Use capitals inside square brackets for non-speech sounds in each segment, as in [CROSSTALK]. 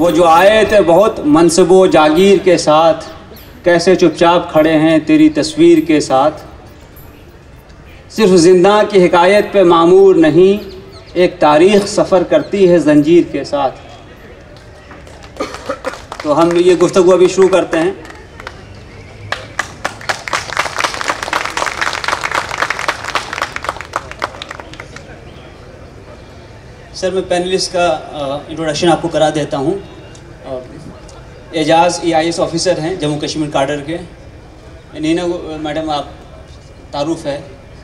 वो जो आए थे बहुत मनसबो जागीर के साथ, कैसे चुपचाप खड़े हैं तेरी तस्वीर के साथ। सिर्फ़ ज़िंदा की हकायत पे मामूर नहीं, एक तारीख सफ़र करती है जंजीर के साथ। तो हम ये गुफ्तु अभी शुरू करते हैं। सर, मैं पैनलिस्ट का इंट्रोडक्शन आपको करा देता हूँ। एजाज ई आई ऑफिसर हैं, जम्मू कश्मीर काडर के। नीना मैडम आप, तारुफ है।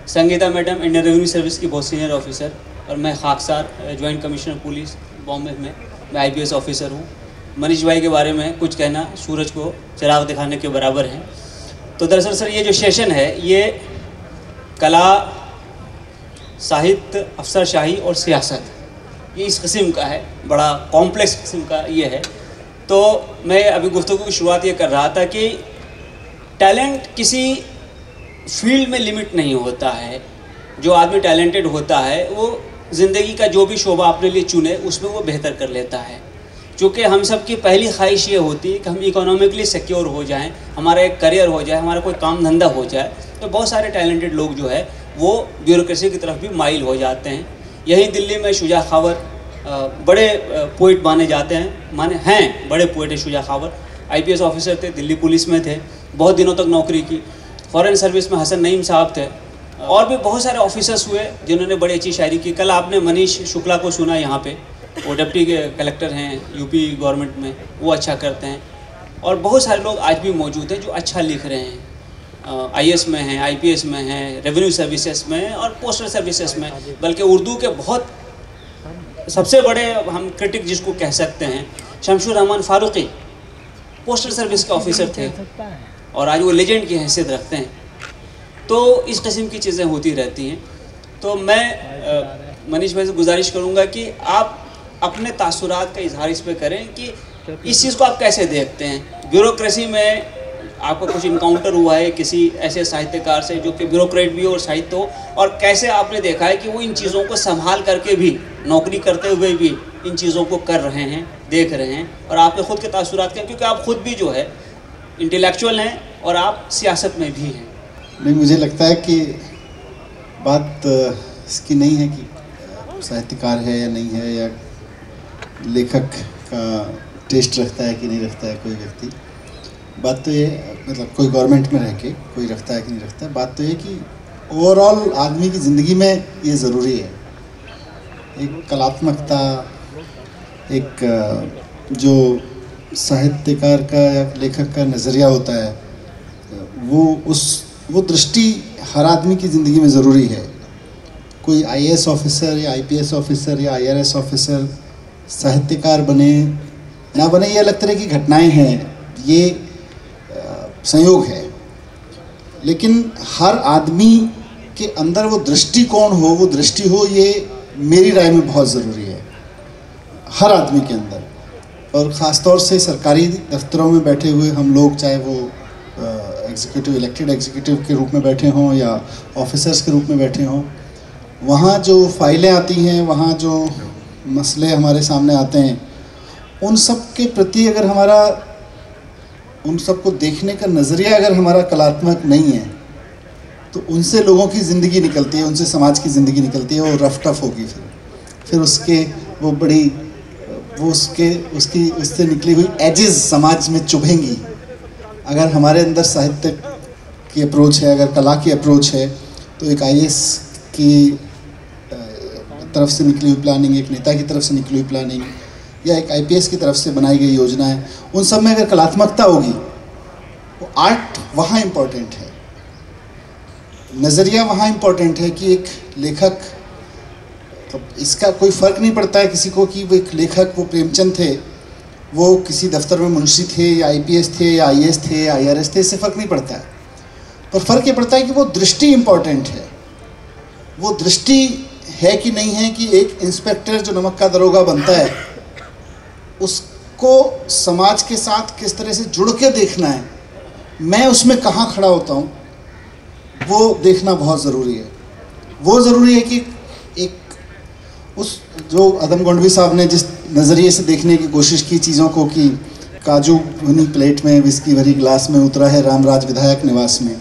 Sangeeta madam, Indian revenue service की बहुत सीनियर ऑफिसर और मैं खाकसार जॉइंट कमिश्नर पुलिस बॉम्बे में। मैं आई ऑफिसर हूँ। मनीष भाई के बारे में कुछ कहना, सूरज को चिराग दिखाने के बराबर है। तो दरअसल सर, ये जो सेशन है, ये कला, साहित्य, अफसरशाही और सियासत। ये इस किस्म का है, बड़ा कॉम्प्लेक्स किस्म का ये है। तो मैं अभी गुफ्तु की शुरुआत ये कर रहा था कि टैलेंट किसी फ़ील्ड में लिमिट नहीं होता है। जो आदमी टैलेंटेड होता है, वो ज़िंदगी का जो भी शोबा अपने लिए चुने, उसमें वो बेहतर कर लेता है। चूँकि हम सब की पहली ख्वाहिश ये होती है कि हम इकोनॉमिकली सिक्योर हो जाएँ, हमारा एक करियर हो जाए, हमारा कोई काम धंधा हो जाए तो बहुत सारे टैलेंटेड लोग जो है, वो ब्यूरोक्रेसी की तरफ़ भी माइल हो जाते हैं। यहीं दिल्ली में शुजा खावर बड़े पोइट माने जाते हैं, माने हैं बड़े पोइट है शुजा खावर। आईपीएस ऑफिसर थे, दिल्ली पुलिस में थे, बहुत दिनों तक नौकरी की। फॉरेन सर्विस में हसन नईम साहब थे। और भी बहुत सारे ऑफिसर्स हुए जिन्होंने बड़ी अच्छी शायरी की। कल आपने मनीष शुक्ला को सुना यहाँ पे। वो डिप्टी कलेक्टर हैं यूपी गवर्नमेंट में, वो अच्छा करते हैं। और बहुत सारे लोग आज भी मौजूद हैं जो अच्छा लिख रहे हैं। आईएएस में हैं आईपीएस में हैं रेवेन्यू सर्विसेज़ में और पोस्टल सर्विसेज़ में बल्कि उर्दू के बहुत सबसे बड़े हम क्रिटिक जिसको कह सकते हैं, शमशुर रहमान फारूकी पोस्टल सर्विस के ऑफिसर थे। और आज वो लेजेंड की हैसियत रखते हैं। तो इस किस्म की चीज़ें होती रहती हैं। तो मैं मनीष भाई से गुजारिश करूँगा कि आप अपने तासुरात का इजहार इस पर करें कि इस चीज़ को आप कैसे देखते हैं। ब्यूरोक्रेसी में आपका कुछ इनकाउंटर हुआ है किसी ऐसे साहित्यकार से जो कि ब्यूरोक्रेट भी हो और साहित्य हो? और कैसे आपने देखा है कि वो इन चीज़ों को संभाल करके भी, नौकरी करते हुए भी इन चीज़ों को कर रहे हैं, देख रहे हैं? और आपके खुद के तासुरात क्या, क्योंकि आप खुद भी जो है इंटेलेक्चुअल हैं और आप सियासत में भी हैं। नहीं, मुझे लगता है कि बात इसकी नहीं है कि साहित्यकार है या नहीं है या लेखक का टेस्ट रखता है कि नहीं रखता है कोई व्यक्ति। बात तो ये मतलब कोई गवर्नमेंट में रह के कोई रखता है कि नहीं रखता है बात तो ये कि ओवरऑल आदमी की ज़िंदगी में ये ज़रूरी है। एक कलात्मकता, एक जो साहित्यकार का या लेखक का नज़रिया होता है, वो उस, वो दृष्टि हर आदमी की ज़िंदगी में ज़रूरी है। कोई आईएएस ऑफिसर या आईपीएस ऑफिसर या आईआरएस ऑफिसर साहित्यकार बने, ना बने, ये अलग तरह की घटनाएँ हैं। ये संयोग है। लेकिन हर आदमी के अंदर वो दृष्टिकोण हो, वो दृष्टि हो, ये मेरी राय में बहुत ज़रूरी है। हर आदमी के अंदर। और ख़ास तौर से सरकारी दफ्तरों में बैठे हुए हम लोग, चाहे वो एग्जीक्यूटिव इलेक्टेड एग्जीक्यूटिव के रूप में बैठे हों या ऑफिसर्स के रूप में बैठे हों, वहाँ जो फाइलें आती हैं, वहाँ जो मसले हमारे सामने आते हैं, उन सब के प्रति अगर हमारा उन सबको देखने का नज़रिया अगर हमारा कलात्मक नहीं है तो उनसे लोगों की ज़िंदगी निकलती है, उनसे समाज की ज़िंदगी निकलती है, वो रफ टफ होगी फिर। फिर उसके वो बड़ी, वो उसके, उसकी, उससे निकली हुई एजेस समाज में चुभेंगी। अगर हमारे अंदर साहित्य की अप्रोच है, अगर कला की अप्रोच है तो एक आई की तरफ़ से निकली हुई प्लानिंग एक नेता की तरफ़ से निकली हुई प्लानिंग या एक आईपीएस की तरफ़ से बनाई गई योजना है, उन सब में अगर कलात्मकता होगी तो आर्ट वहाँ इम्पोर्टेंट है। नज़रिया वहाँ इम्पोर्टेंट है कि एक लेखक तो इसका कोई फ़र्क नहीं पड़ता है किसी को कि वो एक लेखक, वो प्रेमचंद थे, वो किसी दफ्तर में मुंशी थे, या आईपीएस थे, या आईएएस थे, या आईआरएस थे, इससे फ़र्क नहीं पड़ता है। पर फ़र्क ये पड़ता है कि वो दृष्टि इम्पोर्टेंट है। वो दृष्टि है कि नहीं है कि एक इंस्पेक्टर जो नमक का दरोगा बनता है उसको समाज के साथ किस तरह से जुड़ के देखना है, मैं उसमें कहाँ खड़ा होता हूँ, वो देखना बहुत ज़रूरी है। वो ज़रूरी है कि एक उस जो अदम गोंडवी साहब ने जिस नज़रिए से देखने की कोशिश की चीज़ों को कि काजू भुनी प्लेट में विस्की भरी ग्लास में उतरा है रामराज विधायक निवास में।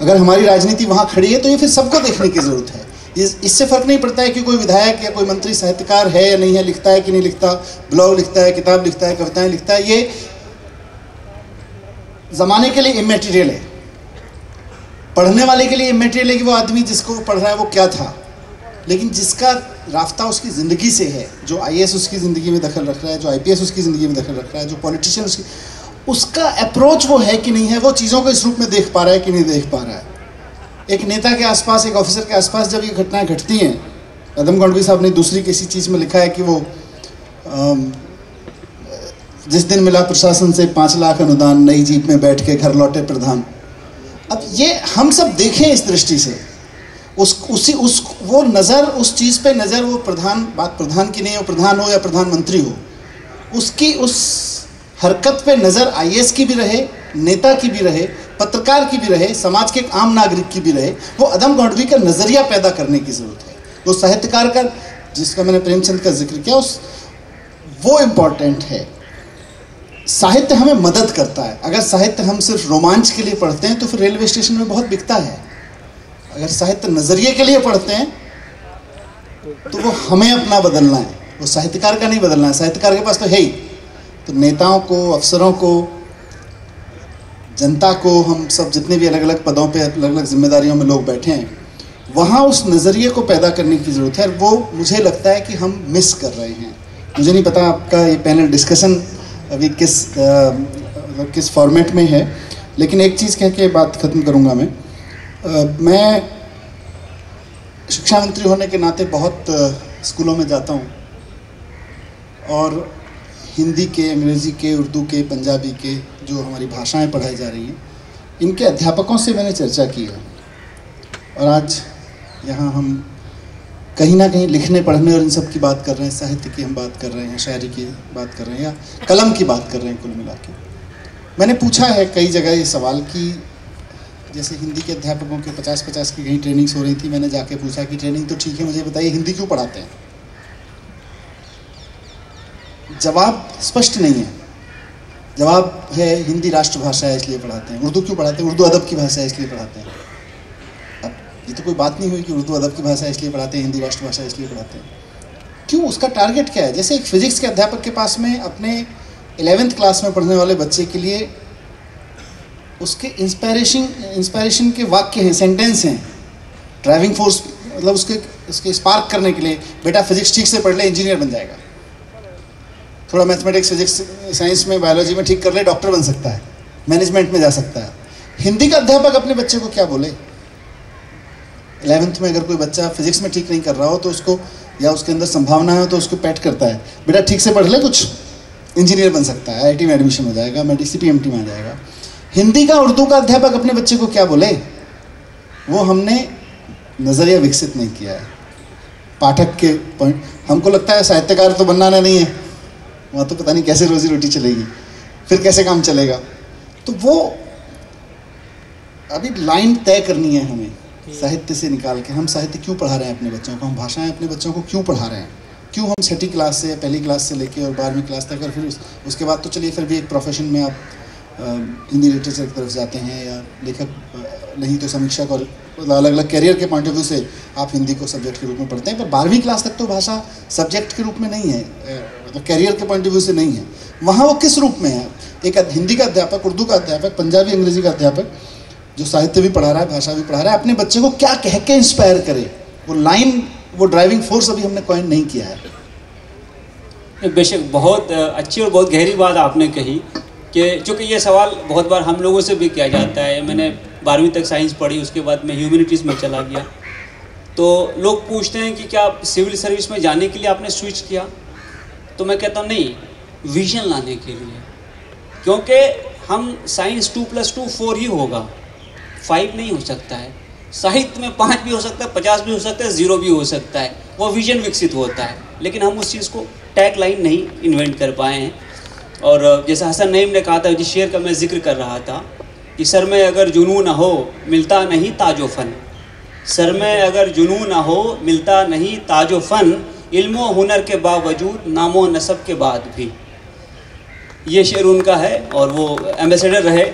अगर हमारी राजनीति वहाँ खड़ी है तो ये फिर सबको देखने की ज़रूरत है। इस, इससे फ़र्क नहीं पड़ता है कि कोई विधायक या कोई मंत्री साहित्यकार है या नहीं है, लिखता है कि नहीं लिखता, ब्लॉग लिखता है, किताब लिखता है, कविताएँ लिखता है, ये ज़माने के लिए इमेटीरियल है। पढ़ने वाले के लिए इमेटीरियल है कि वो आदमी जिसको पढ़ रहा है वो क्या था। लेकिन जिसका रास्ता उसकी ज़िंदगी से है, जो आई उसकी ज़िंदगी में दखल रख रहा है, जो आईपीएस उसकी ज़िंदगी में दखल रख रहा है, जो पॉलिटिशियन उसकी, उसका अप्रोच वो है कि नहीं है, वो चीज़ों को इस रूप में देख पा रहा है कि नहीं देख पा रहा है। एक नेता के आसपास, एक ऑफिसर के आसपास जब ये घटनाएँ घटती हैं अदम गौडवी साहब ने दूसरी किसी चीज़ में लिखा है कि वो जिस दिन मिला प्रशासन से पाँच लाख अनुदान, नई जीप में बैठ के घर लौटे प्रधान। अब ये हम सब देखें इस दृष्टि से। उस, उसी, उस, वो नज़र, उस चीज़ पे नज़र वो प्रधान, बात प्रधान की नहीं हो, प्रधान हो या प्रधानमंत्री हो, उसकी उस हरकत पे नज़र आईएएस की भी रहे नेता की भी रहे, पत्रकार की भी रहे, समाज के एक आम नागरिक की भी रहे, वो अदम गौडवी का नज़रिया पैदा करने की ज़रूरत है। वो साहित्यकार का, जिसका मैंने प्रेमचंद का ज़िक्र किया, उस, वो इंपॉर्टेंट है। साहित्य हमें मदद करता है। अगर साहित्य हम सिर्फ़ रोमांच के लिए पढ़ते हैं तो फिर रेलवे स्टेशन में बहुत बिकता है। अगर साहित्य नज़रिए के लिए पढ़ते हैं तो वो हमें अपना बदलना है। वो साहित्यकार का नहीं बदलना है। साहित्यकार के पास तो है ही। तो नेताओं को, अफसरों को जनता को हम सब जितने भी अलग अलग पदों पे अलग अलग जिम्मेदारियों में लोग बैठे हैं वहाँ उस नज़रिए को पैदा करने की ज़रूरत है और वो मुझे लगता है कि हम मिस कर रहे हैं। मुझे नहीं पता आपका ये पैनल डिस्कशन अभी किस आ, किस फॉर्मेट में है लेकिन एक चीज़ कह के बात ख़त्म करूँगा मैं। आ, मैं शिक्षा मंत्री होने के नाते बहुत स्कूलों में जाता हूँ और हिंदी के अंग्रेज़ी के उर्दू के पंजाबी के जो हमारी भाषाएँ पढ़ाई जा रही हैं, इनके अध्यापकों से मैंने चर्चा की है। और आज यहाँ हम कहीं ना कहीं लिखने, पढ़ने और इन सब की बात कर रहे हैं, साहित्य की हम बात कर रहे हैं, शायरी की बात कर रहे हैं, या कलम की बात कर रहे हैं, कुल मिला मैंने पूछा है कई जगह ये सवाल कि, जैसे हिंदी के अध्यापकों के पचास पचास की कहीं ट्रेनिंग्स हो रही थी, मैंने जाके पूछा कि ट्रेनिंग तो ठीक है, मुझे बताइए हिंदी क्यों पढ़ाते हैं? जवाब स्पष्ट नहीं है। जवाब है, हिंदी राष्ट्रभाषा है, इसलिए पढ़ाते हैं। उर्दू क्यों पढ़ाते हैं? उर्दू अदब की भाषा है, इसलिए पढ़ाते हैं। अब ये तो कोई बात नहीं हुई कि उर्दू अदब की भाषा इसलिए पढ़ाते हैं, हिंदी राष्ट्रभाषा इसलिए पढ़ाते हैं। क्यों? उसका टारगेट क्या है? जैसे एक फिजिक्स के अध्यापक के पास में अपने एलेवेंथ क्लास में पढ़ने वाले बच्चे के लिए उसके इंस्पायरेशन इंस्पायरेशन के वाक्य हैं सेंटेंस हैं। ड्राइविंग फोर्स मतलब उसके उसके स्पार्क करने के लिए बेटा फिजिक्स ठीक से पढ़ ले इंजीनियर बन जाएगा। थोड़ा मैथमेटिक्स फिजिक्स साइंस में बायोलॉजी में ठीक कर ले डॉक्टर बन सकता है। मैनेजमेंट में जा सकता है। हिंदी का अध्यापक अपने बच्चे को क्या बोले? इलेवेंथ में अगर कोई बच्चा फिजिक्स में ठीक नहीं कर रहा हो तो उसको या उसके अंदर संभावना है तो उसको पैट करता है। बेटा, ठीक से पढ़ ले कुछ। इंजीनियर बन सकता है आई में एडमिशन हो जाएगा, मैं डी में आ जाएगा। हिंदी का, उर्दू का अध्यापक अपने बच्चे को क्या बोले? वो हमने नज़रिया विकसित नहीं किया है। पाठक के पॉइंट हमको लगता है साहित्यकार तो बनना नहीं है। वहाँ तो पता नहीं कैसे रोजी रोटी चलेगी फिर कैसे काम चलेगा। तो वो अभी लाइन तय करनी है हमें साहित्य से निकाल के हम साहित्य क्यों पढ़ा रहे हैं अपने बच्चों को हम भाषाएँ अपने बच्चों को क्यों पढ़ा रहे हैं? क्यों हम छठी क्लास से पहली क्लास से लेके और बारहवीं क्लास तक और फिर उस, उसके बाद तो चलिए फिर भी एक प्रोफेशन में आप हिंदी लिटरेचर की तरफ़ जाते हैं या लेखक नहीं तो समीक्षक और अलग अलग करियर के पॉइंट ऑफ़ व्यू से आप हिंदी को सब्जेक्ट के रूप में पढ़ते हैं। पर बारहवीं क्लास तक तो भाषा सब्जेक्ट के रूप में नहीं है। करियर के पॉइंट ऑफ़ व्यू से नहीं है। वहाँ वो किस रूप में है? एक हिंदी का अध्यापक, उर्दू का अध्यापक, पंजाबी, अंग्रेज़ी का अध्यापक, जो साहित्य भी पढ़ा रहा है, भाषा भी पढ़ा रहा है, अपने बच्चे को क्या कह के इंस्पायर करे? वो लाइन वो ड्राइविंग फोर्स अभी हमने कॉइन नहीं किया है। बेशक बहुत अच्छी और बहुत गहरी बात आपने कही कि चूँकि ये सवाल बहुत बार हम लोगों से भी किया जाता है। मैंने बारहवीं तक साइंस पढ़ी, उसके बाद मैं ह्यूमैनिटीज़ में चला गया। तो लोग पूछते हैं कि क्या सिविल सर्विस में जाने के लिए आपने स्विच किया? तो मैं कहता हूँ, नहीं विजन लाने के लिए। क्योंकि हम science two plus two four ही होगा। फाइव नहीं हो सकता है। साहित्य में पाँच भी हो सकता है, पचास भी हो सकता है ज़ीरो भी हो सकता है। वो विजन विकसित होता है। लेकिन हम उस चीज़ को टैग लाइन नहीं इन्वेंट कर पाए हैं। और जैसे हसन नईम ने कहा था, जिस शेर का मैं ज़िक्र कर रहा था, कि सर में अगर जुनू ना हो, मिलता नहीं ताजो फ़न। सर में अगर जुनू ना हो, मिलता नहीं ताजो फ़न इल्म हुनर के बावजूद, नामो नसब के बाद भी। ये शेर उनका है और वो एम्बेसडर रहे।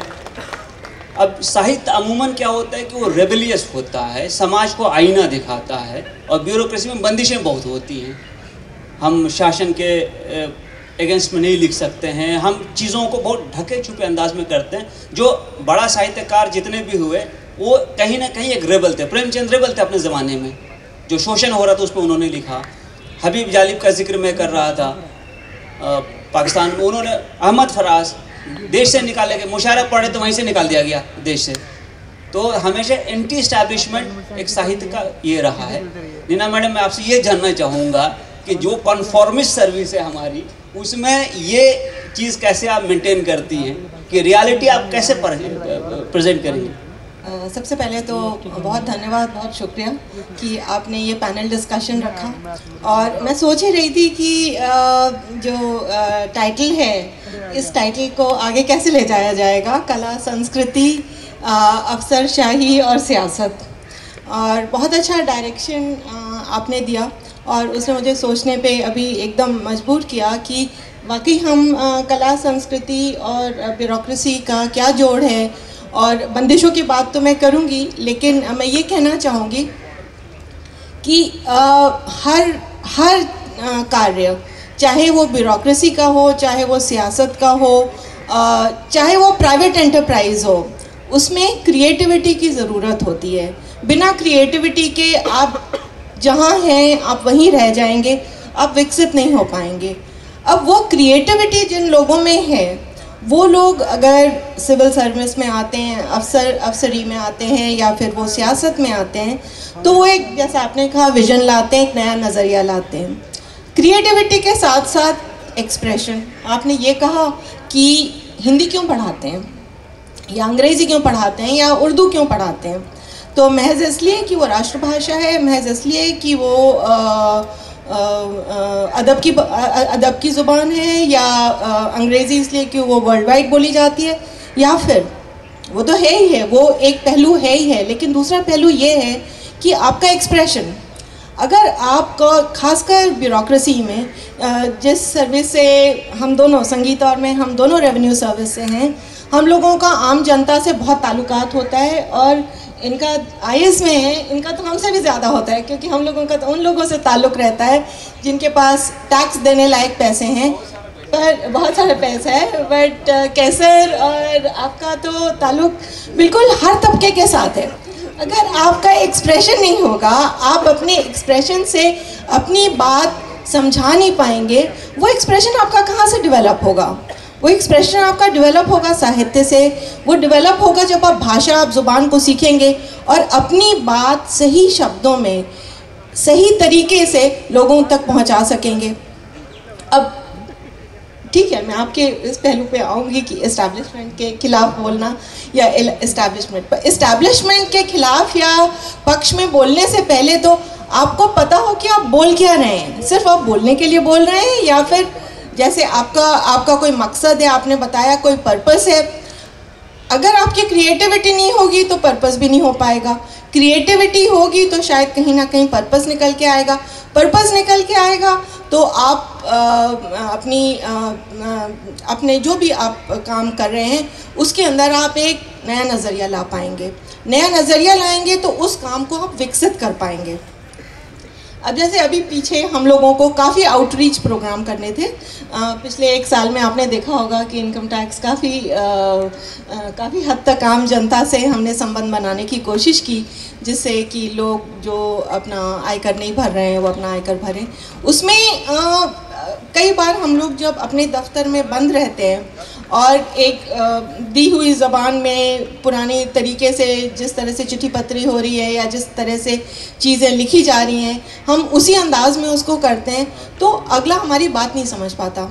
अब साहित्य अमूमन क्या होता है कि वो रेबलियस होता है, समाज को आईना दिखाता है और ब्यूरोक्रेसी में बंदिशें बहुत होती हैं। हम शासन के अगेंस्ट में नहीं लिख सकते हैं। हम चीज़ों को बहुत ढके छुपे अंदाज में करते हैं। जो बड़ा साहित्यकार जितने भी हुए, वो कहीं ना कहीं एक रेबल थे। प्रेमचंद रेबल थे अपने ज़माने में। जो शोषण हो रहा था उस पर उन्होंने लिखा। हबीब जालिब का ज़िक्र मैं कर रहा था। पाकिस्तान उन्होंने अहमद फराज देश से निकाले गए। मुशारा पढ़े तो वहीं से निकाल दिया गया देश से। तो हमेशा एंटी स्टैब्लिशमेंट एक साहित्य का ये रहा है। नीना मैडम, मैं आपसे ये जानना चाहूँगा कि जो कन्फॉर्मिस्ट सर्विस है हमारी, उसमें ये चीज़ कैसे आप मेंटेन करती हैं कि रियलिटी आप कैसे प्रेजेंट करेंगे? सबसे पहले तो बहुत धन्यवाद, बहुत शुक्रिया कि आपने ये पैनल डिस्कशन रखा। और मैं सोच ही रही थी कि जो टाइटल है, इस टाइटल को आगे कैसे ले जाया जाएगा? कला, संस्कृति अफसरशाही और सियासत। और बहुत अच्छा डायरेक्शन आपने दिया। और उसने मुझे सोचने पे अभी एकदम मजबूर किया कि वाकई हम कला, संस्कृति और ब्यूरोक्रेसी का क्या जोड़ है और बंदिशों की बात तो मैं करूँगी लेकिन मैं ये कहना चाहूँगी कि आ, हर हर कार्य चाहे वो ब्यूरोक्रेसी का हो चाहे वो सियासत का हो आ, चाहे वो प्राइवेट एंटरप्राइज हो उसमें क्रिएटिविटी की ज़रूरत होती है। बिना क्रिएटिविटी के आप जहाँ हैं आप वहीं रह जाएँगे आप विकसित नहीं हो पाएँगे। अब वो क्रिएटिविटी जिन लोगों में है वो लोग अगर सिविल सर्विस में आते हैं, अफसर, अफसरी में आते हैं या फिर वो सियासत में आते हैं तो वो एक, जैसे आपने कहा विजन लाते हैं, एक नया नज़रिया लाते हैं। क्रिएटिविटी के साथ साथ एक्सप्रेशन आपने ये कहा कि हिंदी क्यों पढ़ाते हैं? या अंग्रेज़ी क्यों पढ़ाते हैं? या उर्दू क्यों पढ़ाते हैं? तो महज इसलिए कि वो राष्ट्रभाषा है, महज इसलिए कि वो अदब की अदब की ज़ुबान है या अंग्रेज़ी इसलिए कि वो वर्ल्ड वाइड बोली जाती है? या फिर, वो तो है ही है, वो एक पहलू है ही है, लेकिन दूसरा पहलू ये है कि आपका एक्सप्रेशन अगर आपका, खासकर ब्यूरोक्रेसी में जिस सर्विस से हम दोनों, संगीत और में हम दोनों रेवेन्यू सर्विस से हैं, हम लोगों का आम जनता से बहुत ताल्लुकात होता है और इनका आई में है, इनका तो हमसे भी ज़्यादा होता है, क्योंकि हम लोगों का तो उन लोगों से ताल्लुक़ रहता है, जिनके पास टैक्स देने लायक पैसे हैं। पर बहुत सारे पैसे है बट कैसर और आपका तो ताल्लुक़ बिल्कुल हर तबके के साथ है। अगर आपका एक्सप्रेशन नहीं होगा, आप अपने एक्सप्रेशन से अपनी बात समझा नहीं पाएँगे, वो एक्सप्रेशन आपका कहाँ से डेवलप होगा? वो एक्सप्रेशन आपका डेवलप होगा साहित्य से, वो डेवलप होगा जब आप भाषा, आप ज़ुबान को सीखेंगे और अपनी बात सही शब्दों में, सही तरीके से लोगों तक पहुँचा सकेंगे। अब, ठीक है, मैं आपके इस पहलू पे आऊँगी कि इस्टेब्लिशमेंट के खिलाफ बोलना या इस्टेब्लिशमेंट पर इस्टेब्लिशमेंट के खिलाफ या पक्ष में बोलने से पहले तो आपको पता हो कि आप बोल क्या रहे हैं। सिर्फ़ आप बोलने के लिए बोल रहे हैं या फिर जैसे आपका आपका कोई मकसद है आपने बताया कोई पर्पस है अगर आपकी क्रिएटिविटी नहीं होगी तो पर्पस भी नहीं हो पाएगा। क्रिएटिविटी होगी तो शायद कहीं ना कहीं पर्पस निकल के आएगा। पर्पस निकल के आएगा तो आप आ, अपनी आ, अपने जो भी आप काम कर रहे हैं उसके अंदर आप एक नया नज़रिया ला पाएँगे। नया नज़रिया लाएँगे तो उस काम को आप विकसित कर पाएँगे। अब जैसे अभी पीछे हम लोगों को काफ़ी आउटरीच प्रोग्राम करने थे। आ, पिछले एक साल में आपने देखा होगा कि इनकम टैक्स काफ़ी काफ़ी हद तक आम जनता से हमने संबंध बनाने की कोशिश की जिससे कि लोग जो अपना आयकर नहीं भर रहे हैं वो अपना आयकर भरें। उसमें आ, कई बार हम लोग जब अपने दफ्तर में बंद रहते हैं और एक दी हुई ज़बान में पुरानी तरीके से जिस तरह से चिट्ठी पत्री हो रही है या जिस तरह से चीज़ें लिखी जा रही हैं, हम उसी अंदाज में उसको करते हैं तो अगला हमारी बात नहीं समझ पाता।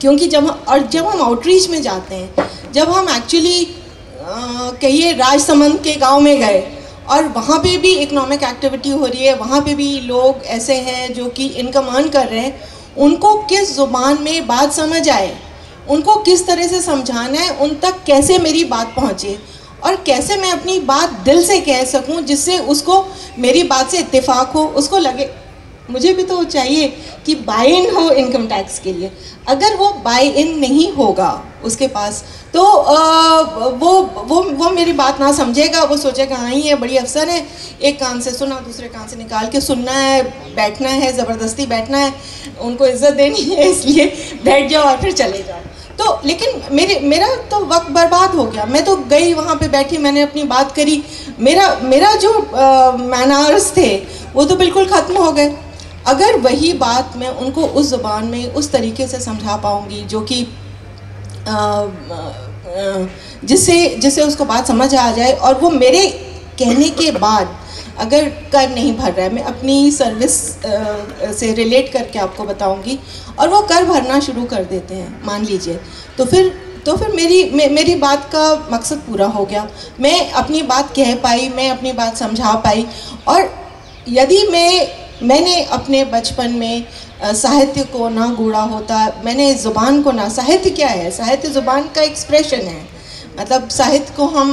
क्योंकि जब और जब हम आउटरीच में जाते हैं, जब हम एक्चुअली कहिए राजसमंद के गाँव में गए, और वहाँ पे भी इकोनॉमिक एक्टिविटी हो रही है, वहाँ पे भी लोग ऐसे हैं जो कि इनकम अर्न कर रहे हैं, उनको किस ज़ुबान में बात समझ आए? उनको किस तरह से समझाना है उन तक कैसे मेरी बात पहुँचे और कैसे मैं अपनी बात दिल से कह सकूँ जिससे उसको मेरी बात से इत्तेफाक हो उसको लगे। मुझे भी तो चाहिए कि बाई इन हो इनकम टैक्स के लिए। अगर वो बाई इन नहीं होगा उसके पास तो आ, वो वो वो मेरी बात ना समझेगा वो सोचेगा हाँ ही है बड़ी अफसर है एक कान से सुना दूसरे कान से निकाल के सुनना है बैठना है ज़बरदस्ती बैठना है उनको इज़्ज़त देनी है इसलिए बैठ जाओ और फिर चले जाओ। तो लेकिन मेरे, मेरा तो वक्त बर्बाद हो गया। मैं तो गई वहाँ पे बैठी, मैंने अपनी बात करी। मेरा मेरा जो मैनर्स थे, वो तो बिल्कुल ख़त्म हो गए। अगर वही बात मैं उनको उस ज़ुबान में उस तरीके से समझा पाऊँगी, जो कि जिससे जिससे उसको बात समझ आ जाए, और वो मेरे कहने के बाद अगर कर नहीं भर रहा है मैं अपनी सर्विस से रिलेट करके आपको बताऊँगी। और वो कर भरना शुरू कर देते हैं मान लीजिए। तो फिर तो फिर मेरी मे, मेरी बात का मकसद पूरा हो गया। मैं अपनी बात कह पाई मैं अपनी बात समझा पाई। और यदि मैं मैंने अपने बचपन में साहित्य को ना गूढ़ा होता मैंने ज़ुबान को ना साहित्य क्या है? साहित्य ज़ुबान का एक्सप्रेशन है। मतलब साहित्य को हम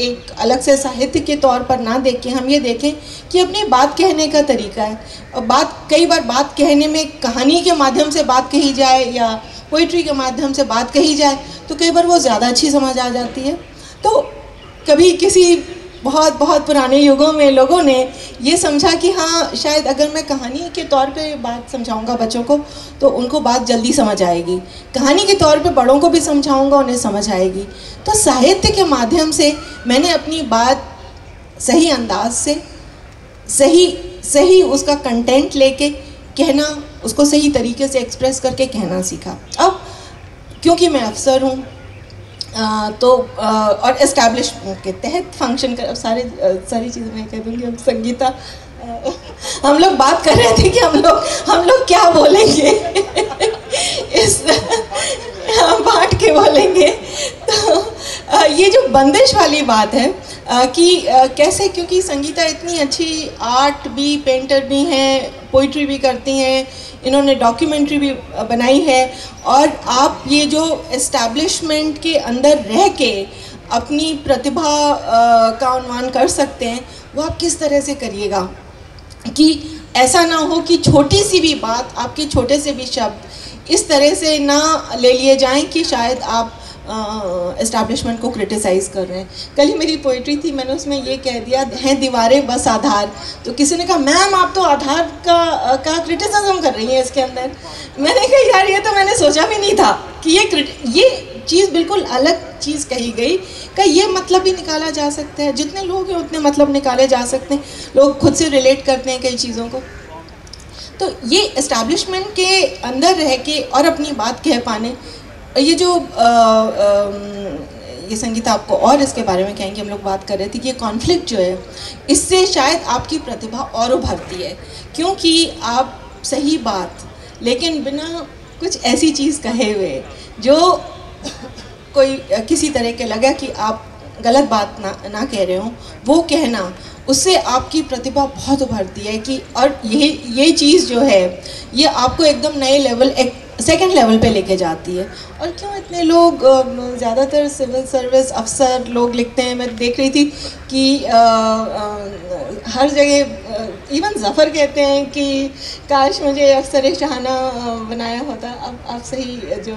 एक अलग से साहित्य के तौर पर ना देख के हम ये देखें कि अपनी बात कहने का तरीका है। और बात, कई बार बात कहने में कहानी के माध्यम से बात कही जाए या पोइट्री के माध्यम से बात कही जाए तो कई बार वो ज़्यादा अच्छी समझ आ जाती है। तो कभी किसी बहुत बहुत पुराने युगों में लोगों ने ये समझा कि हाँ शायद अगर मैं कहानी के तौर पे बात समझाऊँगा बच्चों को तो उनको बात जल्दी समझ आएगी। कहानी के तौर पे बड़ों को भी समझाऊँगा, उन्हें समझ आएगी। तो साहित्य के माध्यम से मैंने अपनी बात सही अंदाज से, सही सही उसका कंटेंट लेके कहना, उसको सही तरीके से एक्सप्रेस करके कहना सीखा। अब, क्योंकि मैं अफसर हूँ तो और इस्टेब्लिश के तहत फ़ंक्शन कर सारे सारी चीज़ें मैं कह दूँगी संगीता हम लोग बात कर रहे थे कि हम लोग हम लोग क्या बोलेंगे? इस बांट के बोलेंगे। तो ये जो बंदिश वाली बात है कि कैसे, क्योंकि संगीता इतनी अच्छी आर्ट भी पेंटर भी हैं पोइट्री भी करती हैं इन्होंने डॉक्यूमेंट्री भी बनाई है और आप ये जो इस्टेब्लिशमेंट के अंदर रह के अपनी प्रतिभा का अनुमान कर सकते हैं, वो आप किस तरह से करिएगा? कि ऐसा ना हो कि छोटी सी भी बात आपके छोटे से भी शब्द इस तरह से ना ले लिए जाएँ कि शायद आप इस्टेब्लिशमेंट को क्रिटिसाइज़ कर रहे हैं। कल ही मेरी पोइट्री थी, मैंने उसमें ये कह दिया, हैं दीवारें, बस आधार। तो किसी ने कहा, मैम, आप तो आधार का का क्रिटिसिज्म कर रही हैं इसके अंदर। मैंने कहा, यार, ये तो मैंने सोचा भी नहीं था कि ये ये चीज़ बिल्कुल अलग चीज़ कही गई का ये मतलब भी निकाला जा सकता है। जितने लोग हैं, उतने मतलब निकाले जा सकते हैं। लोग खुद से रिलेट करते हैं कई चीज़ों को। तो ये इस्टेब्लिशमेंट के अंदर रह के और अपनी बात कह पाने ये जो आ, आ, ये संगीत आपको और इसके बारे में कहेंगे हम लोग बात कर रहे थे कि ये कॉन्फ्लिक्ट जो है इससे शायद आपकी प्रतिभा और उभरती है। क्योंकि आप सही बात लेकिन बिना कुछ ऐसी चीज़ कहे हुए जो कोई किसी तरह के लगा कि आप गलत बात ना ना कह रहे हो वो कहना उससे आपकी प्रतिभा बहुत उभरती है कि और ये ये चीज़ जो है ये आपको एकदम नए लेवल एक सेकेंड लेवल पे लेके जाती है। और क्यों इतने लोग ज़्यादातर सिविल सर्विस अफसर लोग लिखते हैं? मैं देख रही थी कि आ, आ, हर जगह इवन ज़फ़र कहते हैं कि काश मुझे अफसर शाहाना बनाया होता। अब आप सही जो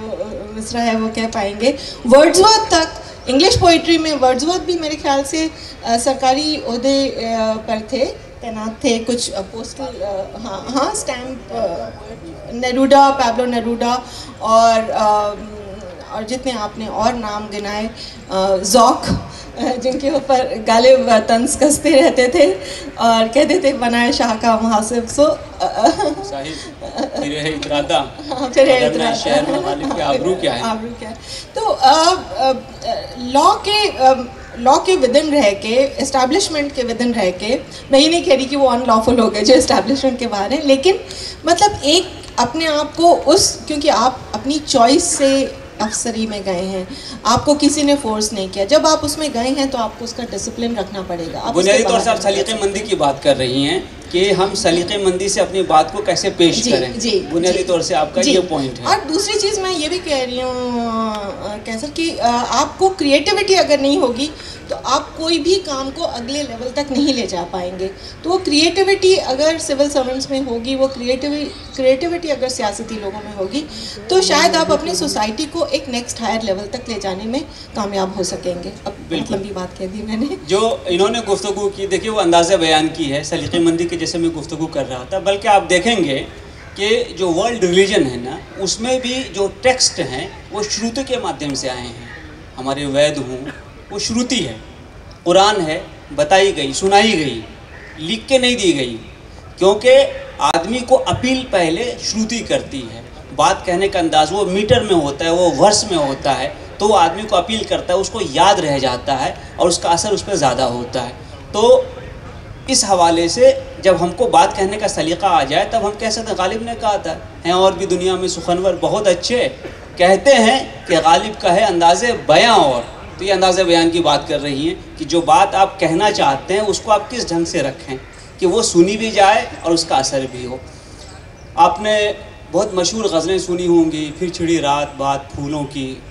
मिसरा है वो कह पाएँगे। वर्ड्सवर्थ तक इंग्लिश पोइट्री में वर्ड्सवर्थ भी मेरे ख्याल से आ, सरकारी अहदे पर थे। तैनात थे कुछ पोस्टल हाँ हाँ स्टैम्प नेरूडा पैब्लो नेरूडा और और जितने आपने और नाम गिनाए जौक जिनके ऊपर गालिब तंस कसते रहते थे और कहते थे बनाए शाह का मुहासिब सो फिर है इतरादा फिर इतरादा शहर में आबरू क्या है? आबरू क्या है? तो लॉ के लॉ के विदिन रह के इस्टेब्लिशमेंट के विदिन रह के मैं ये नहीं कह रही कि वो अनलॉफुल हो गए जो इस्टेब्लिशमेंट के बाहर हैं लेकिन मतलब एक अपने आप को उस क्योंकि आप अपनी चॉइस से अफसरी में गए हैं आपको किसी ने फोर्स नहीं किया। जब आप उसमें गए हैं तो आपको उसका डिसिप्लिन रखना पड़ेगा। बुनियादी तौर से आप सलीके मंदी की बात कर रही हैं कि हम सलीके मंदी से अपनी बात को कैसे पेश जी, करें? जी बुनियादी तौर से आपका ये पॉइंट है। और दूसरी चीज़ मैं ये भी कह रही हूँ कैसर कि आपको क्रिएटिविटी अगर नहीं होगी तो आप कोई भी काम को अगले लेवल तक नहीं ले जा पाएँगे। तो वो क्रिएटिविटी अगर सिविल सर्वेंट्स में होगी वो क्रिएटिवि क्रिएटिविटी अगर सियासती लोगों में होगी तो शायद आप अपनी सोसाइटी को एक नेक्स्ट हायर लेवल तक ले जाने में कामयाब हो सकेंगे। अब बिल्कुल। लंबी बात कह दी मैंने। जो इन्होंने गुफ्तु की देखिए वो अंदाज़ा बयान की है सलीक़ेमंदी के जैसे मैं गुफ्तु कर रहा था बल्कि आप देखेंगे कि जो वर्ल्ड रिलीजन है ना उसमें भी जो टेक्स्ट हैं वो श्रुति के माध्यम से आए हैं। हमारे वेद हों वो श्रुति है कुरान है, बताई गई, सुनाई गई, लिख के नहीं दी गई, क्योंकि आदमी को अपील पहले श्रुति करती है। बात कहने का अंदाज वो मीटर में होता है, वो वर्ष में होता है तो वो आदमी को अपील करता है, उसको याद रह जाता है और उसका असर उस पर ज़्यादा होता है। तो इस हवाले से जब हमको बात कहने का सलीका आ जाए, तब हम कह सकते हैं, गालिब ने कहा था, हैं और भी दुनिया में सुखनवर बहुत अच्छे, कहते हैं कि गालिब का है अंदाज़ बयां और। तो ये अंदाज़ बयान की बात कर रही हैं कि जो बात आप कहना चाहते हैं, उसको आप किस ढंग से रखें कि वो सुनी भी जाए और उसका असर भी हो। आपने बहुत मशहूर गज़लें सुनी होंगी, फिर छिड़ी रात, बात फूलों की।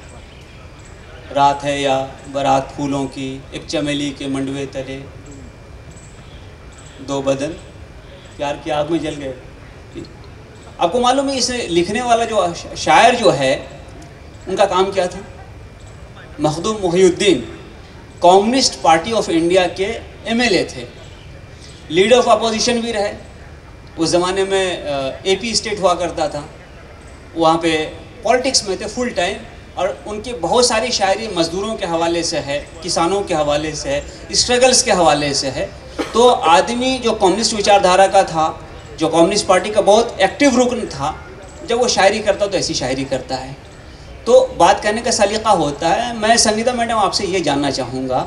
रात है या बारात फूलों की, एक चमेली के मंडवे तले। दो बदन। प्यार की आग में जल गए। आपको मालूम है इसे लिखने वाला जो शायर जो है, उनका काम क्या था? Makhdoom Mohiuddin communist party of India के एमएलए थे। लीडर ऑफ़ अपोजिशन भी रहे। उस ज़माने में एपी स्टेट हुआ करता था। वहाँ पे पॉलिटिक्स में थे फुल टाइम और उनकी बहुत सारी शायरी मज़दूरों के हवाले से है, किसानों के हवाले से है स्ट्रगल्स के हवाले से है। तो आदमी जो कम्युनिस्ट विचारधारा का था, जो कम्युनिस्ट पार्टी का बहुत एक्टिव रुकन था, जब वो शायरी करता तो ऐसी शायरी करता है। तो बात करने का सलीका होता है। मैं संगीता मैडम आपसे ये जानना चाहूँगा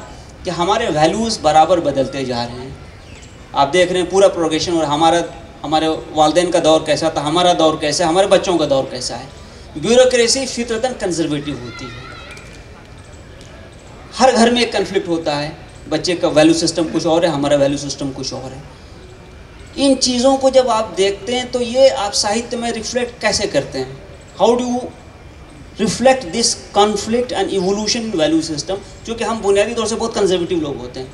कि हमारे वैल्यूज़ बराबर बदलते जा रहे हैं। आप देख रहे हैं पूरा प्रोग्रेशन और हमारा, हमारे वालदेन का दौर कैसा था, हमारा दौर कैसा है, हमारे बच्चों का दौर कैसा है। ब्यूरोक्रेसी फितरतन कंजर्वेटिव होती है। हर घर में एक कन्फ्लिक्ट होता है। बच्चे का वैल्यू सिस्टम कुछ और है, हमारा वैल्यू सिस्टम कुछ और है। इन चीज़ों को जब आप देखते हैं तो ये आप साहित्य में रिफ्लेक्ट कैसे करते हैं? How do reflect this conflict and evolution in value system जो कि हम बुनियादी तौर से बहुत कंजर्वेटिव लोग होते हैं।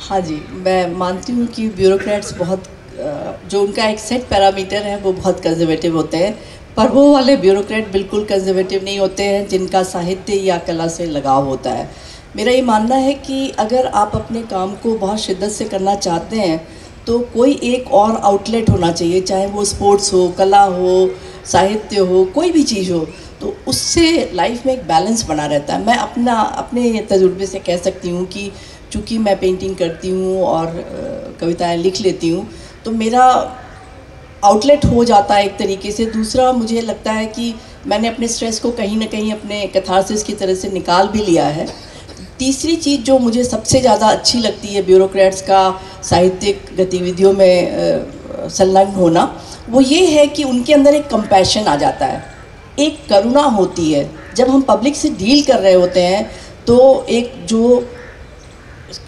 हाँ जी, मैं मानती हूँ कि ब्यूरोक्रेट्स बहुत जो उनका एक सेट पैरामीटर है, वो बहुत कंजर्वेटिव होते हैं। पर वो वाले ब्यूरोक्रेट बिल्कुल कंजर्वेटिव नहीं होते हैं, जिनका साहित्य या कला से लगाव होता है। मेरा ये मानना है कि अगर आप अपने काम को बहुत शिद्दत से करना चाहते हैं तो कोई एक और आउटलेट होना चाहिए, चाहे वो स्पोर्ट्स हो, कला हो साहित्य हो, कोई भी चीज़ हो तो उससे लाइफ में एक बैलेंस बना रहता है। मैं अपना, अपने तजुर्बे से कह सकती हूँ कि चूँकि मैं पेंटिंग करती हूँ और कविताएँ लिख लेती हूँ तो मेरा आउटलेट हो जाता है एक तरीके से। दूसरा, मुझे लगता है कि मैंने अपने स्ट्रेस को कहीं ना कहीं अपने कथारसिस की तरह से निकाल भी लिया है। तीसरी चीज़ जो मुझे सबसे ज़्यादा अच्छी लगती है ब्यूरोक्रेट्स का साहित्यिक गतिविधियों में संलग्न होना वो ये है कि उनके अंदर एक कंपैशन आ जाता है। एक करुणा होती है। जब हम पब्लिक से डील कर रहे होते हैं तो एक जो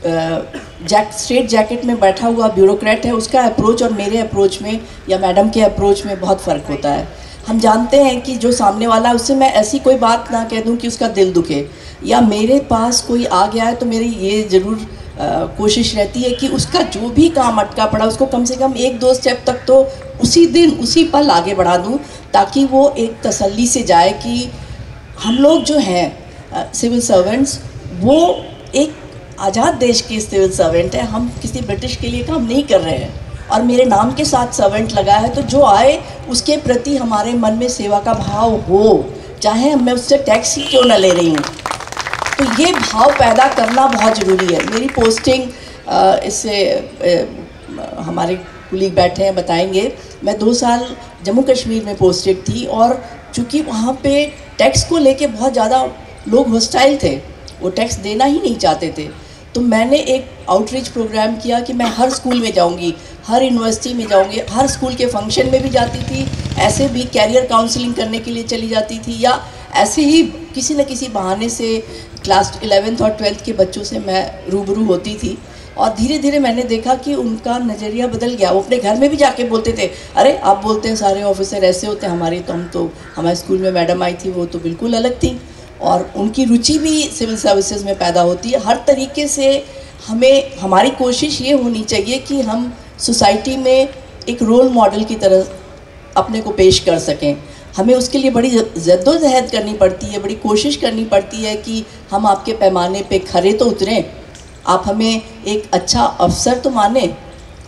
जैक स्ट्रेट जैकेट में बैठा हुआ ब्यूरोक्रेट है, उसका अप्रोच और मेरे अप्रोच में या मैडम के अप्रोच में बहुत फ़र्क होता है। हम जानते हैं कि जो सामने वाला है उससे मैं ऐसी कोई बात ना कह दूँ कि उसका दिल दुखे। या मेरे पास कोई आ गया है तो मेरी ये ज़रूर कोशिश रहती है कि उसका जो भी काम अटका पड़ा, उसको कम से कम एक दो स्टेप तक तो उसी दिन उसी पल आगे बढ़ा दूँ, ताकि वो एक तसल्ली से जाए कि हम लोग जो हैं सिविल सर्वेंट्स वो एक आज़ाद देश के सिविल सर्वेंट हैं। हम किसी ब्रिटिश के लिए काम नहीं कर रहे हैं। और मेरे नाम के साथ सर्वेंट लगा है तो जो आए, उसके प्रति हमारे मन में सेवा का भाव हो, चाहे मैं उससे टैक्स ही क्यों ना ले रही हूँ। तो ये भाव पैदा करना बहुत ज़रूरी है। मेरी पोस्टिंग इससे हमारे कुलीग बैठे हैं, बताएँगे। मैं दो साल जम्मू कश्मीर में पोस्टेड थी और चूँकि वहाँ पे टैक्स को लेके बहुत ज़्यादा लोग हॉस्टाइल थे, वो टैक्स देना ही नहीं चाहते थे। तो मैंने एक आउटरीच प्रोग्राम किया कि मैं हर स्कूल में जाऊँगी, हर यूनिवर्सिटी में जाऊँगी, हर स्कूल के फ़ंक्शन में भी जाती थी, ऐसे भी कैरियर काउंसलिंग करने के लिए चली जाती थी या ऐसे ही किसी न किसी बहाने से क्लास इलेवेंथ और ट्वेल्थ के बच्चों से मैं रूबरू होती थी और धीरे धीरे मैंने देखा कि उनका नज़रिया बदल गया। वो अपने घर में भी जाके बोलते थे, अरे, आप बोलते हैं सारे ऑफिसर ऐसे होते हैं, हमारे तो हम तो हमारे स्कूल में मैडम आई थी, वो तो बिल्कुल अलग थी। और उनकी रुचि भी सिविल सर्विसेज़ में पैदा होती है। हर तरीके से हमें, हमारी कोशिश ये होनी चाहिए कि हम सोसाइटी में एक रोल मॉडल की तरह अपने को पेश कर सकें। हमें उसके लिए बड़ी जद्दोजहद करनी पड़ती है, बड़ी कोशिश करनी पड़ती है कि हम आपके पैमाने पे खरे तो उतरें, आप हमें एक अच्छा अवसर तो माने।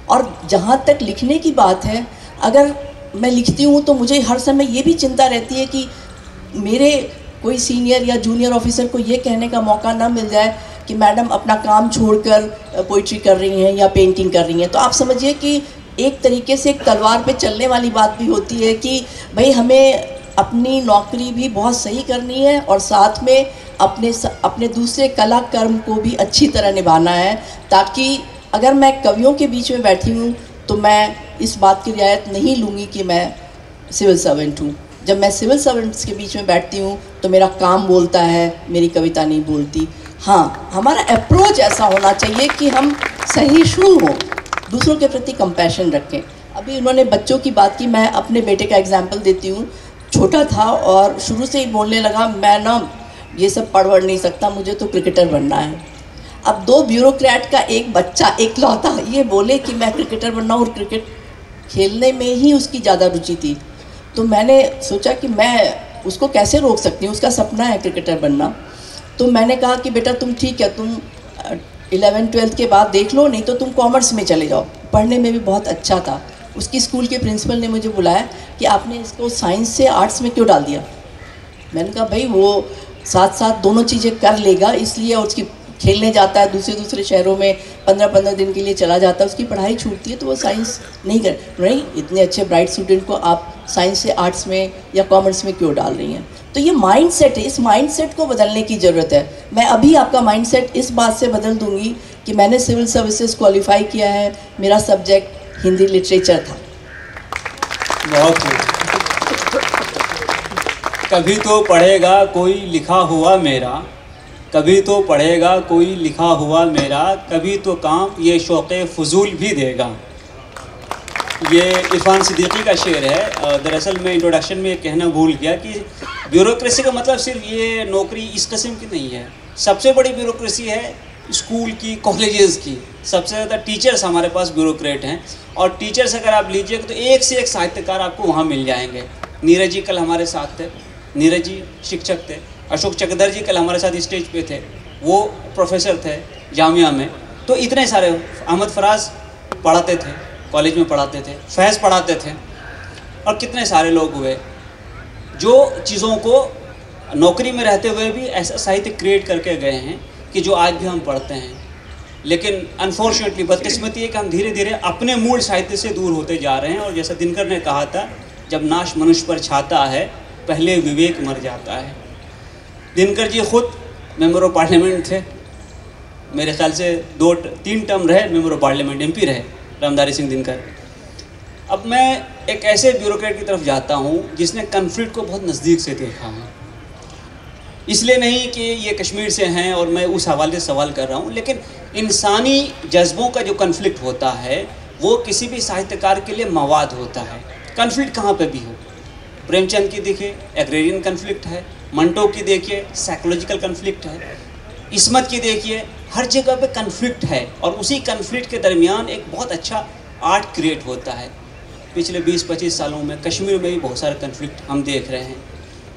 और जहाँ तक लिखने की बात है, अगर मैं लिखती हूँ तो मुझे हर समय ये भी चिंता रहती है कि मेरे कोई सीनियर या जूनियर ऑफिसर को ये कहने का मौका ना मिल जाए कि मैडम अपना काम छोड़कर पोइट्री कर रही हैं या पेंटिंग कर रही हैं। तो आप समझिए कि एक तरीके से एक तलवार पे चलने वाली बात भी होती है कि भाई हमें अपनी नौकरी भी बहुत सही करनी है और साथ में अपने अपने दूसरे कला कर्म को भी अच्छी तरह निभाना है, ताकि अगर मैं कवियों के बीच में बैठी हूँ तो मैं इस बात की रियायत नहीं लूँगी कि मैं सिविल सर्वेंट हूँ। जब मैं सिविल सर्वेंट्स के बीच में बैठती हूँ तो मेरा काम बोलता है, मेरी कविता नहीं बोलती। हाँ हमारा अप्रोच ऐसा होना चाहिए कि हम सहिष्णु हों। दूसरों के प्रति कंपैशन रखें। अभी उन्होंने बच्चों की बात की, मैं अपने बेटे का एग्ज़ाम्पल देती हूँ। छोटा था और शुरू से ही बोलने लगा, मैं ना ये सब पढ़ वढ़ नहीं सकता, मुझे तो क्रिकेटर बनना है। अब दो ब्यूरोक्रेट का एक बच्चा, एक लौता, ये बोले कि, मैं क्रिकेटर बनना और क्रिकेट खेलने में ही उसकी ज़्यादा रुचि थी। तो मैंने सोचा कि मैं उसको कैसे रोक सकती हूँ? उसका सपना है क्रिकेटर बनना। तो मैंने कहा कि, बेटा, तुम ठीक है, तुम इलेवन, ट्वेल्थ के बाद देख लो, नहीं तो तुम कॉमर्स में चले जाओ। पढ़ने में भी बहुत अच्छा था। उसकी स्कूल के प्रिंसिपल ने मुझे बुलाया कि आपने इसको साइंस से आर्ट्स में क्यों डाल दिया? मैंने कहा, भाई, वो साथ साथ दोनों चीज़ें कर लेगा, इसलिए और उसकी खेलने जाता है दूसरे दूसरे शहरों में पंद्रह पंद्रह दिन के लिए चला जाता है, उसकी पढ़ाई छूटती है तो वो साइंस नहीं कर नहीं इतने अच्छे ब्राइट स्टूडेंट को आप साइंस से आर्ट्स में या कॉमर्स में क्यों डाल रही हैं? तो ये माइंड सेट है, इस माइंड सेट को बदलने की ज़रूरत है। मैं अभी आपका माइंड सेट इस बात से बदल दूँगी कि मैंने सिविल सर्विसेज़ क्वालिफाई किया है, मेरा सब्जेक्ट हिंदी लिटरेचर था। बहुत कभी तो पढ़ेगा कोई लिखा हुआ मेरा, कभी तो पढ़ेगा कोई लिखा हुआ मेरा, कभी तो काम ये शौक़ फजूल भी देगा। ये इरफान सिद्दीकी का शेर है। दरअसल मैं इंट्रोडक्शन में कहना भूल गया कि ब्यूरोक्रेसी का मतलब सिर्फ़ ये नौकरी इस कस्म की नहीं है। सबसे बड़ी ब्यूरोक्रेसी है स्कूल की कॉलेजेस की। सबसे ज़्यादा टीचर्स हमारे पास ब्यूरोक्रेट हैं। और टीचर्स अगर आप लीजिएगा तो एक से एक साहित्यकार आपको वहाँ मिल जाएँगे। नीरज जी कल हमारे साथ थे। नीरज जी शिक्षक थे। अशोक चकदर जी कल हमारे साथ स्टेज पे थे। वो प्रोफेसर थे जामिया में। तो इतने सारे अहमद फराज पढ़ाते थे। कॉलेज में पढ़ाते थे, फैज़ पढ़ाते थे और कितने सारे लोग हुए जो चीज़ों को नौकरी में रहते हुए भी ऐसा साहित्य क्रिएट करके गए हैं कि जो आज भी हम पढ़ते हैं। लेकिन अनफॉर्चुनेटली बदकिस्मती है कि हम धीरे धीरे अपने मूल साहित्य से दूर होते जा रहे हैं और जैसा दिनकर ने कहा था, जब नाश मनुष्य पर छाता है, पहले विवेक मर जाता है। दिनकर जी खुद मेंबर ऑफ़ पार्लियामेंट थे। मेरे ख्याल से दो, तीन टर्म रहे मेंबर ऑफ़ पार्लियामेंट एमपी रहे। रामधारी सिंह दिनकर। अब मैं एक ऐसे ब्यूरोक्रेट की तरफ़ जाता हूँ, जिसने कन्फ्लिक्ट को बहुत नज़दीक से देखा है। इसलिए नहीं कि ये कश्मीर से हैं और मैं उस हवाले से सवाल कर रहा हूँ, लेकिन इंसानी जज्बों का जो कन्फ्लिक्ट होता है, वो किसी भी साहित्यकार के लिए मवाद होता है। कन्फ्लिक्ट कहाँ पे भी हो? प्रेमचंद की देखिए एग्रेरियन कन्फ्लिक्ट है, मंटो की देखिए साइकोलॉजिकल कन्फ्लिक्ट है, इसमत की देखिए हर जगह पे कन्फ्लिक्ट है और उसी कन्फ्लिक्ट के दरमियान एक बहुत अच्छा आर्ट क्रिएट होता है। पिछले 20-25 सालों में कश्मीर में भी बहुत सारे कन्फ्लिक्ट हम देख रहे हैं।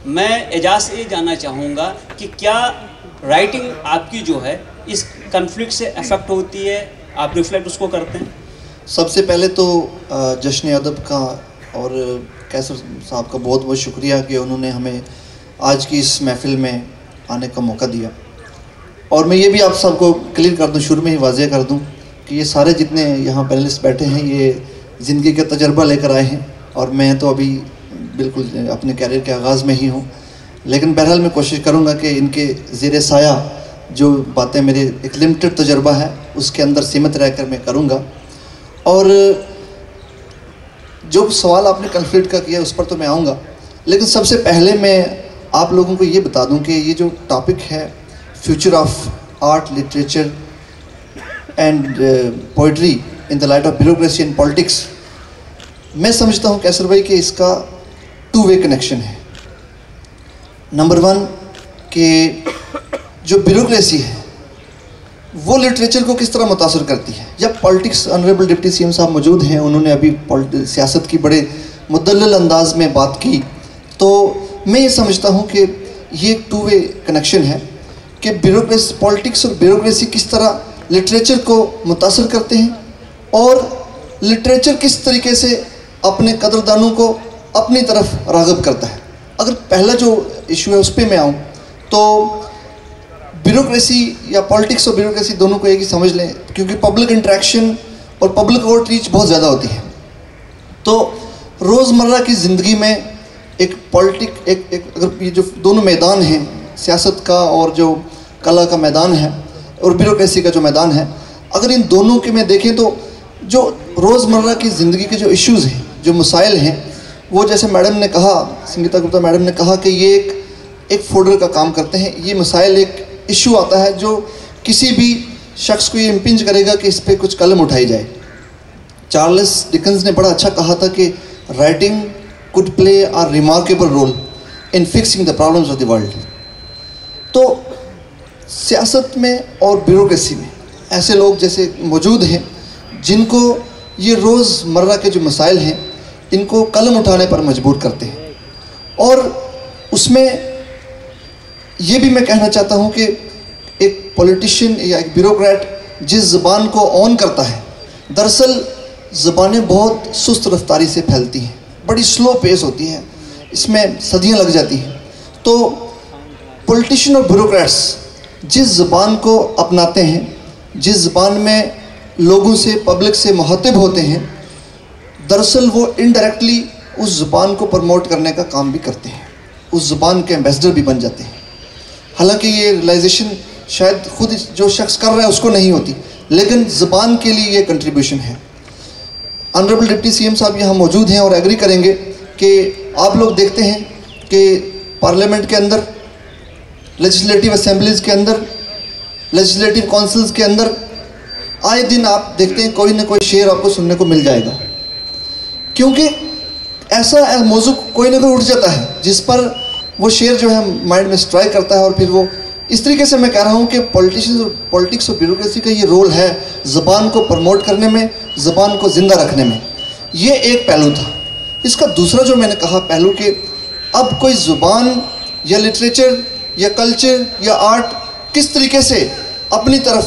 मैं एजाज ये जानना चाहूँगा कि क्या राइटिंग आपकी जो है, इस कन्फ्लिक्ट से अफेक्ट होती है? आप रिफ्लेक्ट उसको करते हैं? सबसे पहले तो जश्न अदब का और कैसर साहब का बहुत बहुत शुक्रिया कि उन्होंने हमें आज की इस महफ़िल में आने का मौका दिया। और मैं ये भी आप सबको क्लियर कर दूँ, शुरू में ही वाजह कर दूँ कि ये सारे जितने यहाँ पैनलिस्ट बैठे हैं, ये ज़िंदगी का तजर्बा लेकर आए हैं और मैं तो अभी बिल्कुल अपने कैरियर के आगाज़ में ही हूँ। लेकिन बहरहाल मैं कोशिश करूँगा कि इनके ज़ेर साया जो बातें मेरे एक लिमिटेड तजर्बा है, उसके अंदर सीमित रहकर मैं करूँगा। और जो सवाल आपने कन्फ्लिक्ट का किया, उस पर तो मैं आऊँगा। लेकिन सबसे पहले मैं आप लोगों को ये बता दूँ कि ये जो टॉपिक है future of art literature and poetry in the light of bureaucracy and politics मैं समझता हूँ कैसर भाई कि इसका टू वे कनेक्शन है। नंबर वन कि जो ब्यूरोक्रेसी है, वो लिटरेचर को किस तरह मुतासर करती है? जब पॉलिटिक्स ऑनरेबल डिप्टी सीएम साहब मौजूद हैं, उन्होंने अभी सियासत की बड़े मुदल अंदाज में बात की। तो मैं ये समझता हूँ कि ये टू वे कनेक्शन है। कि ब्यूरोक्रेसी पॉलिटिक्स और ब्यूरोक्रेसी किस तरह लिटरेचर को मुतासर करते हैं और लिटरेचर किस तरीके से अपने कदरदानों को अपनी तरफ़ रागब करता है। अगर पहला जो इशू है उस पर मैं आऊँ तो ब्यूरोक्रेसी या पॉलिटिक्स और ब्यूरोक्रेसी दोनों को एक ही समझ लें क्योंकि पब्लिक इंट्रैक्शन और पब्लिक आउट रीच बहुत ज़्यादा होती है। तो रोज़मर्रा की ज़िंदगी में एक पॉलिटिक एक, एक अगर ये जो दोनों मैदान हैं सियासत का और जो कला का मैदान है और ब्यूरोक्रेसी का जो मैदान है। अगर इन दोनों के में देखें तो जो रोज़मर्रा की ज़िंदगी के जो इश्यूज़ हैं, जो मसाइल हैं, वो जैसे मैडम ने कहा, संगीता गुप्ता मैडम ने कहा कि ये एक एक फोल्डर का काम करते हैं। ये मसाइल एक इशू आता है जो किसी भी शख्स को ये इम्पिंज करेगा कि इस पर कुछ कलम उठाई जाए। चार्ल्स डिकन्स ने बड़ा अच्छा कहा था कि writing could play are remarkable role in fixing the problems of the world तो सियासत में और ब्यूरोक्रेसी में। ऐसे लोग जैसे मौजूद हैं, जिनको ये रोज़मर्रा के जो मसाइल हैं, इनको कलम उठाने पर मजबूर करते हैं। और उसमें ये भी मैं कहना चाहता हूँ कि एक पॉलिटिशियन या एक ब्यूरोक्रेट जिस ज़बान को ऑन करता है, दरअसल ज़बानें बहुत सुस्त रफ्तारी से फैलती हैं, बड़ी स्लो पेस होती हैं, इसमें सदियाँ लग जाती हैं। तो पॉलिटिशियन और ब्यूरोक्रेट्स जिस ज़बान को अपनाते हैं, जिस ज़बान में लोगों से, पब्लिक से मुहतब होते हैं, दरअसल वो इनडायरेक्टली उस ज़ुबान को प्रमोट करने का काम भी करते हैं। उस ज़ुबान के एम्बेसडर भी बन जाते हैं। हालाँकि ये रियलाइजेशन शायद खुद जो शख्स कर रहा है उसको नहीं होती, लेकिन ज़बान के लिए ये कंट्रीब्यूशन है। ऑनरेबल डिप्टी सीएम साहब यहाँ मौजूद हैं और एग्री करेंगे कि आप लोग देखते हैं कि पार्लियामेंट के अंदर लेजिस्लेटिव असेंबलीज के अंदर लेजिस्लेटिव काउंसिल्स के अंदर, आए दिन आप देखते हैं कोई ना कोई शेर आपको सुनने को मिल जाएगा। क्योंकि ऐसा मौजू कोई ना कोई उठ जाता है, जिस पर वो शेर जो है माइंड में स्ट्राइक करता है और फिर वो, इस तरीके से मैं कह रहा हूँ कि पॉलिटिशियंस और पॉलिटिक्स और ब्यूरोक्रेसी का ये रोल है ज़बान को प्रमोट करने में, ज़बान को ज़िंदा रखने में। ये एक पहलू था। इसका दूसरा जो मैंने कहा, पहलू कि अब कोई ज़ुबान या लिटरेचर या कल्चर या आर्ट किस तरीके से अपनी तरफ़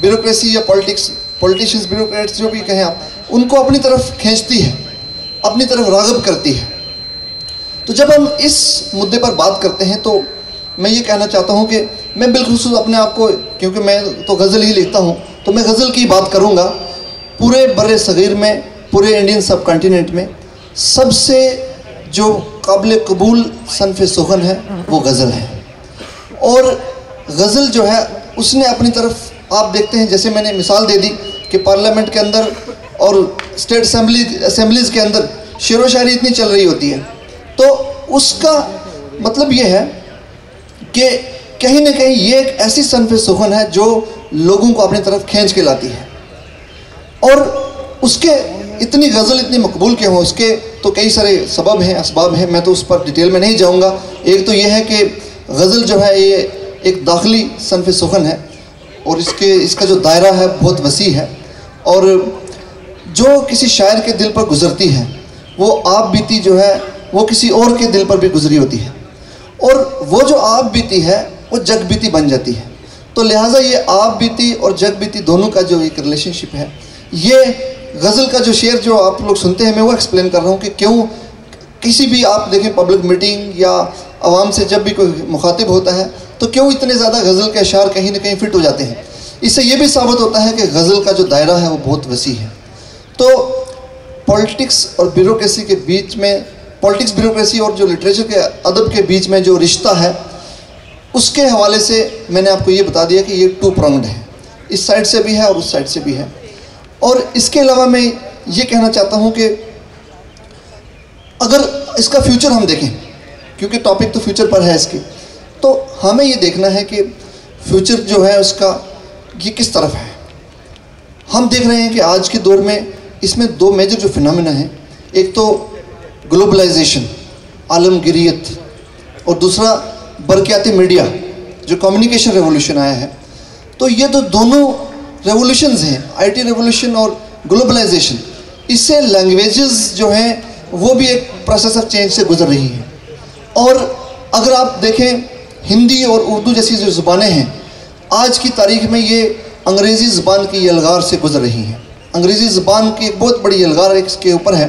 ब्यूरोक्रेसी या पॉलिटिक्स, पॉलिटिशियंस, ब्यूरोक्रेट्स जो भी कहें आप, उनको अपनी तरफ़ खींचती है, अपनी तरफ़ रागब करती है। तो जब हम इस मुद्दे पर बात करते हैं तो मैं ये कहना चाहता हूँ कि मैं बिल्कुल अपने आप को, क्योंकि मैं तो गज़ल ही लिखता हूँ तो मैं गज़ल की बात करूँगा। पूरे बर सग़ीर में, पूरे इंडियन सब कॉन्टीनेंट में, सबसे जो काबिल कबूल सनफ़ सुखन है, वो गज़ल है। और गज़ल जो है उसने अपनी तरफ़ आप देखते हैं, जैसे मैंने मिसाल दे दी कि पार्लियामेंट के अंदर और स्टेट असम्बली असम्बलीज़ के अंदर शेर व शायरी इतनी चल रही होती है। तो उसका मतलब ये है कि कहीं ना कहीं ये एक ऐसी सनफ सुखन है जो लोगों को अपनी तरफ़ खींच के लाती है। और उसके इतनी गज़ल इतनी मकबूल क्यों हों, उसके तो कई सारे सबब हैं इसबाब हैं, मैं तो उस पर डिटेल में नहीं जाऊँगा। एक तो ये है कि गज़ल जो है ये एक दाखिली सनफ सुखन है और इसके, इसका जो दायरा है बहुत वसी है। और जो किसी शायर के दिल पर गुजरती है, वो आप बीती जो है, वो किसी और के दिल पर भी गुजरी होती है। और वो जो आप बीती है, वो जग बीती बन जाती है। तो लिहाजा ये आप बीती और जग बीती दोनों का जो एक रिलेशनशिप है, ये गज़ल का जो शेर जो आप लोग सुनते हैं, मैं वो एक्सप्लेन कर रहा हूँ कि क्यों किसी भी आप देखें पब्लिक मीटिंग या आवाम से जब भी कोई मुखातिब होता है तो क्यों इतने ज़्यादा गज़ल के अशार कहीं ना कहीं फिट हो जाते हैं? इससे ये भी साबित होता है कि गज़ल का जो दायरा है, वो बहुत वसी है। तो पॉलिटिक्स और ब्यूरोसी के बीच में, पॉलिटिक्स, ब्यूरोक्रेसी और जो लिटरेचर के अदब के बीच में जो रिश्ता है, उसके हवाले से मैंने आपको ये बता दिया कि ये टू प्रॉन्ग्ड है। इस साइड से भी है और उस साइड से भी है। और इसके अलावा मैं ये कहना चाहता हूँ कि अगर इसका फ्यूचर हम देखें क्योंकि टॉपिक तो फ्यूचर पर है इसके। तो हमें ये देखना है कि फ्यूचर जो है उसका, ये किस तरफ़ है। हम देख रहे हैं कि आज के दौर में इसमें दो मेजर जो फिनमिना हैं। एक तो ग्लोबलाइजेशन आलमगिरियत, और दूसरा बरकियाती मीडिया, जो कम्युनिकेशन रेवोल्यूशन आया है। तो ये तो दोनों रेवोल्यूशंस हैं आईटी रेवोल्यूशन और ग्लोबलाइजेशन इससे लैंग्वेजेस जो हैं, वो भी एक प्रोसेस ऑफ़ चेंज से गुजर रही हैं। और अगर आप देखें, हिंदी और उर्दू जैसी जो ज़ुबानें हैं, आज की तारीख में ये अंग्रेज़ी ज़ुबान की यलगार से गुजर रही हैं। अंग्रेज़ी ज़ुबान की एक बहुत बड़ी यलगार इसके ऊपर है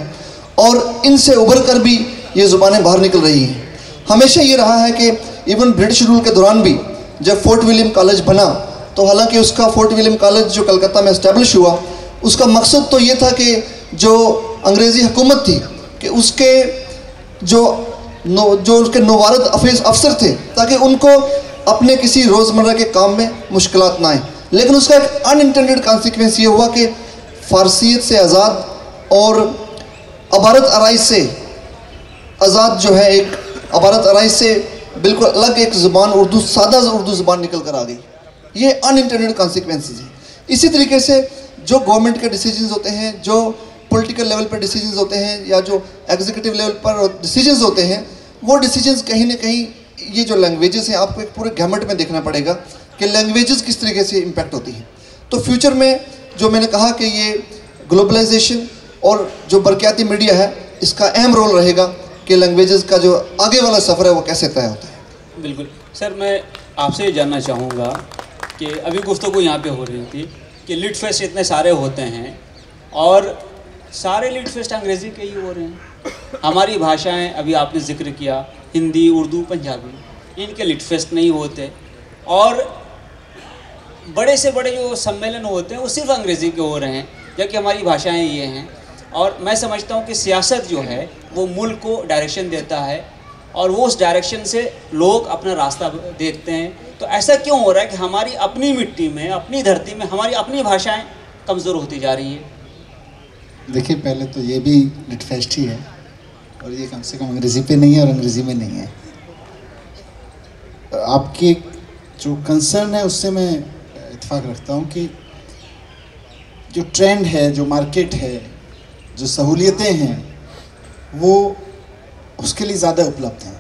और इनसे उभर कर भी ये ज़ुबानें बाहर निकल रही हैं। हमेशा ये रहा है कि इवन ब्रिटिश रूल के दौरान भी जब फोर्ट विलियम कॉलेज बना तो हालाँकि उसका फोर्ट विलियम कॉलेज जो कलकत्ता में इस्टेब्लिश हुआ, उसका मकसद तो ये था कि जो अंग्रेज़ी हुकूमत थी, कि उसके जो नो, जो उसके नवारद अफीस अफसर थे, ताकि उनको अपने किसी रोज़मर्रा के काम में मुश्किल ना आए। लेकिन उसका एक अनइंटेंडेड कॉन्सिक्वेंस ये हुआ कि फारसीत से आज़ाद और अबारत आरई से आज़ाद जो है एक अबारत आरई से बिल्कुल अलग एक ज़ुबान, उर्दू, सादा उर्दू ज़ुबान निकल कर आ गई। ये अनइंटेंडेड कॉन्सिक्वेंसेज हैं। इसी तरीके से जो गवर्नमेंट के डिसीजंस होते हैं, जो पॉलिटिकल लेवल पर डिसीजंस होते हैं या जो एग्जीक्यूटिव लेवल पर डिसीजंस होते हैं, वो डिसीजंस कहीं ना कहीं ये जो लैंग्वेजेस हैं, आपको एक पूरे गैमट में देखना पड़ेगा कि लैंग्वेजेस किस तरीके से इम्पैक्ट होती हैं। तो फ्यूचर में जो मैंने कहा कि ये ग्लोबलाइजेशन और जो बरकियाती मीडिया है, इसका अहम रोल रहेगा कि लैंग्वेजेस का जो आगे वाला सफ़र है, वो कैसे तय होता है। बिल्कुल। सर, मैं आपसे ये जानना चाहूँगा कि अभी गुफ्तु यहाँ पे हो रही थी कि लिट फेस्ट इतने सारे होते हैं और सारे लिट फेस्ट अंग्रेज़ी के ही हो रहे हैं। हमारी भाषाएँ, अभी आपने ज़िक्र किया, हिंदी, उर्दू, पंजाबी, इनके लिट फेस्ट नहीं होते और बड़े से बड़े जो सम्मेलन होते हैं, वो सिर्फ़ अंग्रेज़ी के हो रहे हैं, जबकि हमारी भाषाएँ ये हैं। और मैं समझता हूँ कि सियासत जो है, वो मुल्क को डायरेक्शन देता है, और वो उस डायरेक्शन से लोग अपना रास्ता देखते हैं। तो ऐसा क्यों हो रहा है कि हमारी अपनी मिट्टी में, अपनी धरती में, हमारी अपनी भाषाएँ कमज़ोर होती जा रही हैं? देखिए, पहले तो ये भी लिटफेस्ट ही है और ये कम से कम अंग्रेज़ी पे नहीं है और अंग्रेज़ी में नहीं है। आपकी जो कंसर्न है, उससे मैं इतफाक़ रखता हूँ कि जो ट्रेंड है, जो मार्केट है, जो सहूलियतें हैं, वो उसके लिए ज़्यादा उपलब्ध हैं।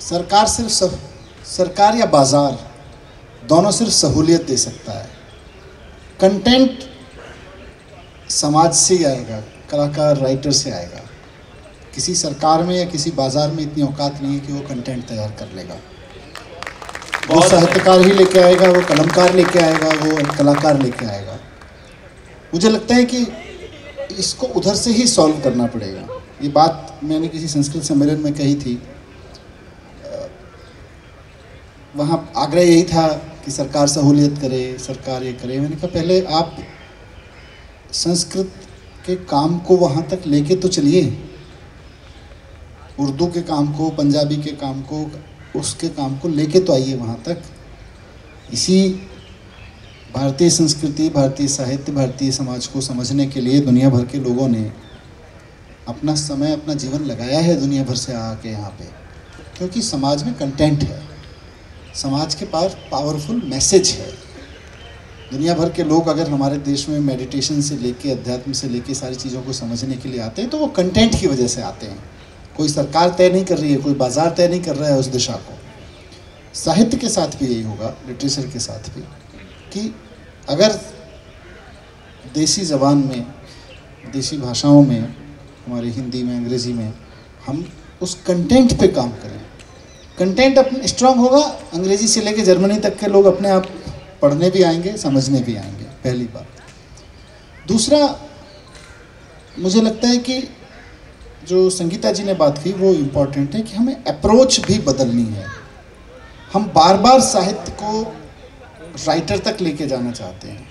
सरकार सिर्फ़ सब सरकार या बाज़ार दोनों सिर्फ़ सहूलियत दे सकता है। कंटेंट समाज से ही आएगा कलाकार राइटर से आएगा। किसी सरकार में या किसी बाज़ार में इतनी औकात नहीं है कि वो कंटेंट तैयार कर लेगा। वो साहित्यकार ही लेके आएगा वो कलमकार लेके आएगा वो कलाकार लेके आएगा। मुझे लगता है कि इसको उधर से ही सॉल्व करना पड़ेगा। ये बात मैंने किसी संस्कृत सम्मेलन में कही थी। वहाँ आग्रह यही था कि सरकार सहूलियत करे सरकार ये करे। मैंने कहा पहले आप संस्कृत के काम को वहाँ तक लेके तो चलिए। उर्दू के काम को, पंजाबी के काम को, उसके काम को लेके तो आइए वहाँ तक। इसी भारतीय संस्कृति, भारतीय साहित्य, भारतीय समाज को समझने के लिए दुनिया भर के लोगों ने अपना समय, अपना जीवन लगाया है दुनिया भर से आके यहाँ पे। क्योंकि समाज में कंटेंट है। समाज के पास पावरफुल मैसेज है। दुनिया भर के लोग अगर हमारे देश में मेडिटेशन से लेके अध्यात्म से लेके सारी चीज़ों को समझने के लिए आते हैं तो वो कंटेंट की वजह से आते हैं। कोई सरकार तय नहीं कर रही है, कोई बाज़ार तय नहीं कर रहा है उस दिशा को। साहित्य के साथ भी यही होगा लिटरेचर के साथ भी, कि अगर देसी ज़बान में, देसी भाषाओं में, हमारे हिंदी में, अंग्रेज़ी में, हम उस कंटेंट पे काम करें। कंटेंट अपने स्ट्रांग होगा, अंग्रेज़ी से लेके जर्मनी तक के लोग अपने आप पढ़ने भी आएँगे, समझने भी आएँगे, पहली बात। दूसरा, मुझे लगता है कि जो संगीता जी ने बात की, वो इंपॉर्टेंट है कि हमें अप्रोच भी बदलनी है। हम बार बार साहित्य को राइटर तक लेके जाना चाहते हैं।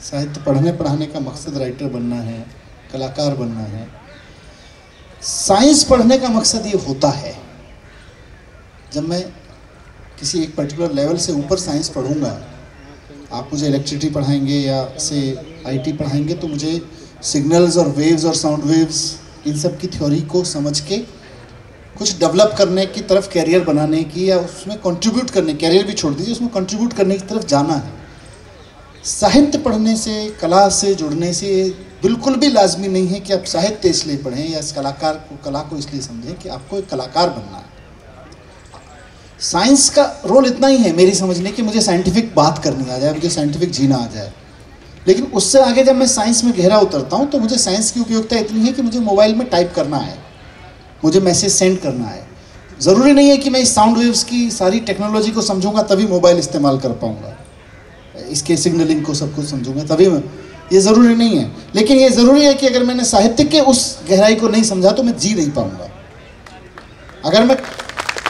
साहित्य पढ़ने पढ़ाने का मकसद राइटर बनना है, कलाकार बनना है। साइंस पढ़ने का मकसद ये होता है। जब मैं किसी एक पर्टिकुलर लेवल से ऊपर साइंस पढ़ूँगा। आप मुझे इलेक्ट्रिसिटी पढ़ाएँगे या से आईटी पढ़ाएँगे तो मुझे सिग्नल्स और वेव्स और साउंड वेव्स इन सब की थ्योरी को समझ के कुछ डेवलप करने की तरफ़ कैरियर बनाने की या उसमें कंट्रीब्यूट करने कैरियर भी छोड़ दीजिए, उसमें कंट्रीब्यूट करने की तरफ़ जाना है। साहित्य पढ़ने से, कला से जुड़ने से बिल्कुल भी लाजमी नहीं है कि आप साहित्य इसलिए पढ़ें या इस कलाकार को, कला को इसलिए समझें कि आपको एक कलाकार बनना है। साइंस का रोल इतना ही है मेरी समझने की, मुझे साइंटिफिक बात करनी आ जाए, मुझे साइंटिफिक जीना आ जाए। लेकिन उससे आगे जब मैं साइंस में गहरा उतरता हूँ तो मुझे साइंस की उपयोगिता इतनी है कि मुझे मोबाइल में टाइप करना है, मुझे मैसेज सेंड करना है। ज़रूरी नहीं है कि मैं इस साउंड वेव्स की सारी टेक्नोलॉजी को समझूँगा, तभी मोबाइल इस्तेमाल कर पाऊँगा। इसके सिग्नलिंग को सब कुछ समझूँगा, तभी मैं, ये ज़रूरी नहीं है। लेकिन ये ज़रूरी है कि अगर मैंने साहित्य के उस गहराई को नहीं समझा तो मैं जी नहीं पाऊँगा। अगर मैं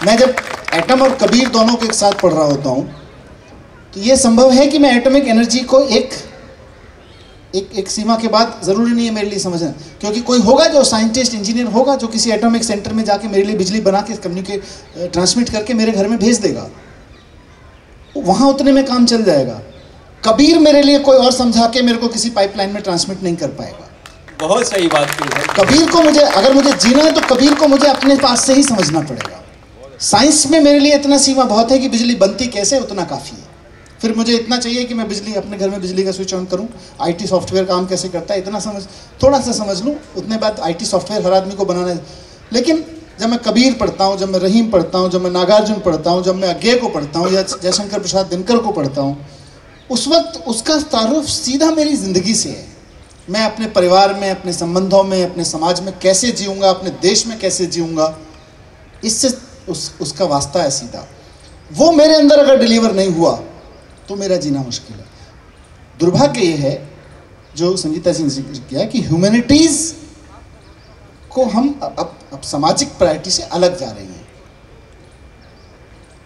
मैं जब एटम और कबीर दोनों के साथ पढ़ रहा होता हूँ। तो ये संभव है कि मैं एटॉमिक एनर्जी को एक एक एक सीमा के बाद ज़रूरी नहीं है मेरे लिए समझना। क्योंकि कोई होगा जो साइंटिस्ट इंजीनियर होगा जो किसी एटॉमिक सेंटर में जाके मेरे लिए बिजली बना के कम्युनिकेट ट्रांसमिट करके मेरे घर में भेज देगा। वहाँ उतने में काम चल जाएगा। कबीर मेरे लिए कोई और समझा के मेरे को किसी पाइपलाइन में ट्रांसमिट नहीं कर पाएगा। बहुत सही बात है। कबीर को मुझे अगर मुझे जीना है तो कबीर को मुझे अपने पास से ही समझना पड़ेगा। साइंस में मेरे लिए इतना सीमा बहुत है कि बिजली बनती कैसे, उतना काफ़ी है। फिर मुझे इतना चाहिए कि मैं बिजली, अपने घर में बिजली का स्विच ऑन करूँ। आईटी सॉफ्टवेयर काम कैसे करता है, इतना समझ, थोड़ा सा समझ लूँ, उतने बाद आईटी सॉफ्टवेयर हर आदमी को बनाना है। लेकिन जब मैं कबीर पढ़ता हूँ, जब मैं रहीम पढ़ता हूँ, जब मैं नागार्जुन पढ़ता हूँ, जब मैं अज्ञे को पढ़ता हूँ, या जयशंकर प्रसाद दिनकर को पढ़ता हूँ, उस वक्त उसका तारुफ सीधा मेरी ज़िंदगी से है। मैं अपने परिवार में, अपने संबंधों में, अपने समाज में कैसे जीऊँगा, अपने देश में कैसे जीऊँगा, इससे उस, उसका वास्ता है सीधा। वो मेरे अंदर अगर डिलीवर नहीं हुआ तो मेरा जीना मुश्किल है। दुर्भाग्य ये है, जो संगीता जी ने किया कि ह्यूमैनिटीज़ को हम अब अब सामाजिक प्रायोरिटी से अलग जा रही हैं।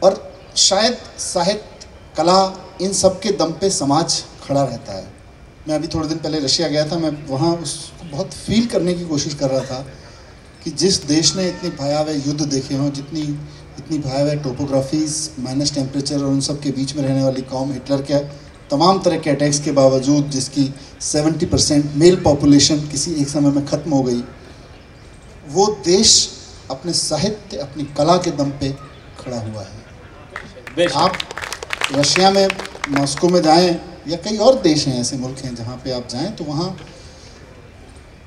और शायद साहित्य, कला, इन सब के दम पे समाज खड़ा रहता है। मैं अभी थोड़े दिन पहले रशिया गया था, मैं वहाँ उसको बहुत फील करने की कोशिश कर रहा था। कि जिस देश ने इतने भयावह युद्ध देखे हों जितनी इतनी भयावह टोपोग्राफीज माइनस टेम्परेचर और उन सब के बीच में रहने वाली कॉम हिटलर के तमाम तरह के अटैक्स के बावजूद जिसकी 70 परसेंट मेल पॉपुलेशन किसी एक समय में ख़त्म हो गई वो देश अपने साहित्य अपनी कला के दम पे खड़ा हुआ है। आप रशिया में मॉस्को में जाएँ या कई और देश हैं ऐसे मुल्क हैं जहाँ पे आप जाएँ तो वहाँ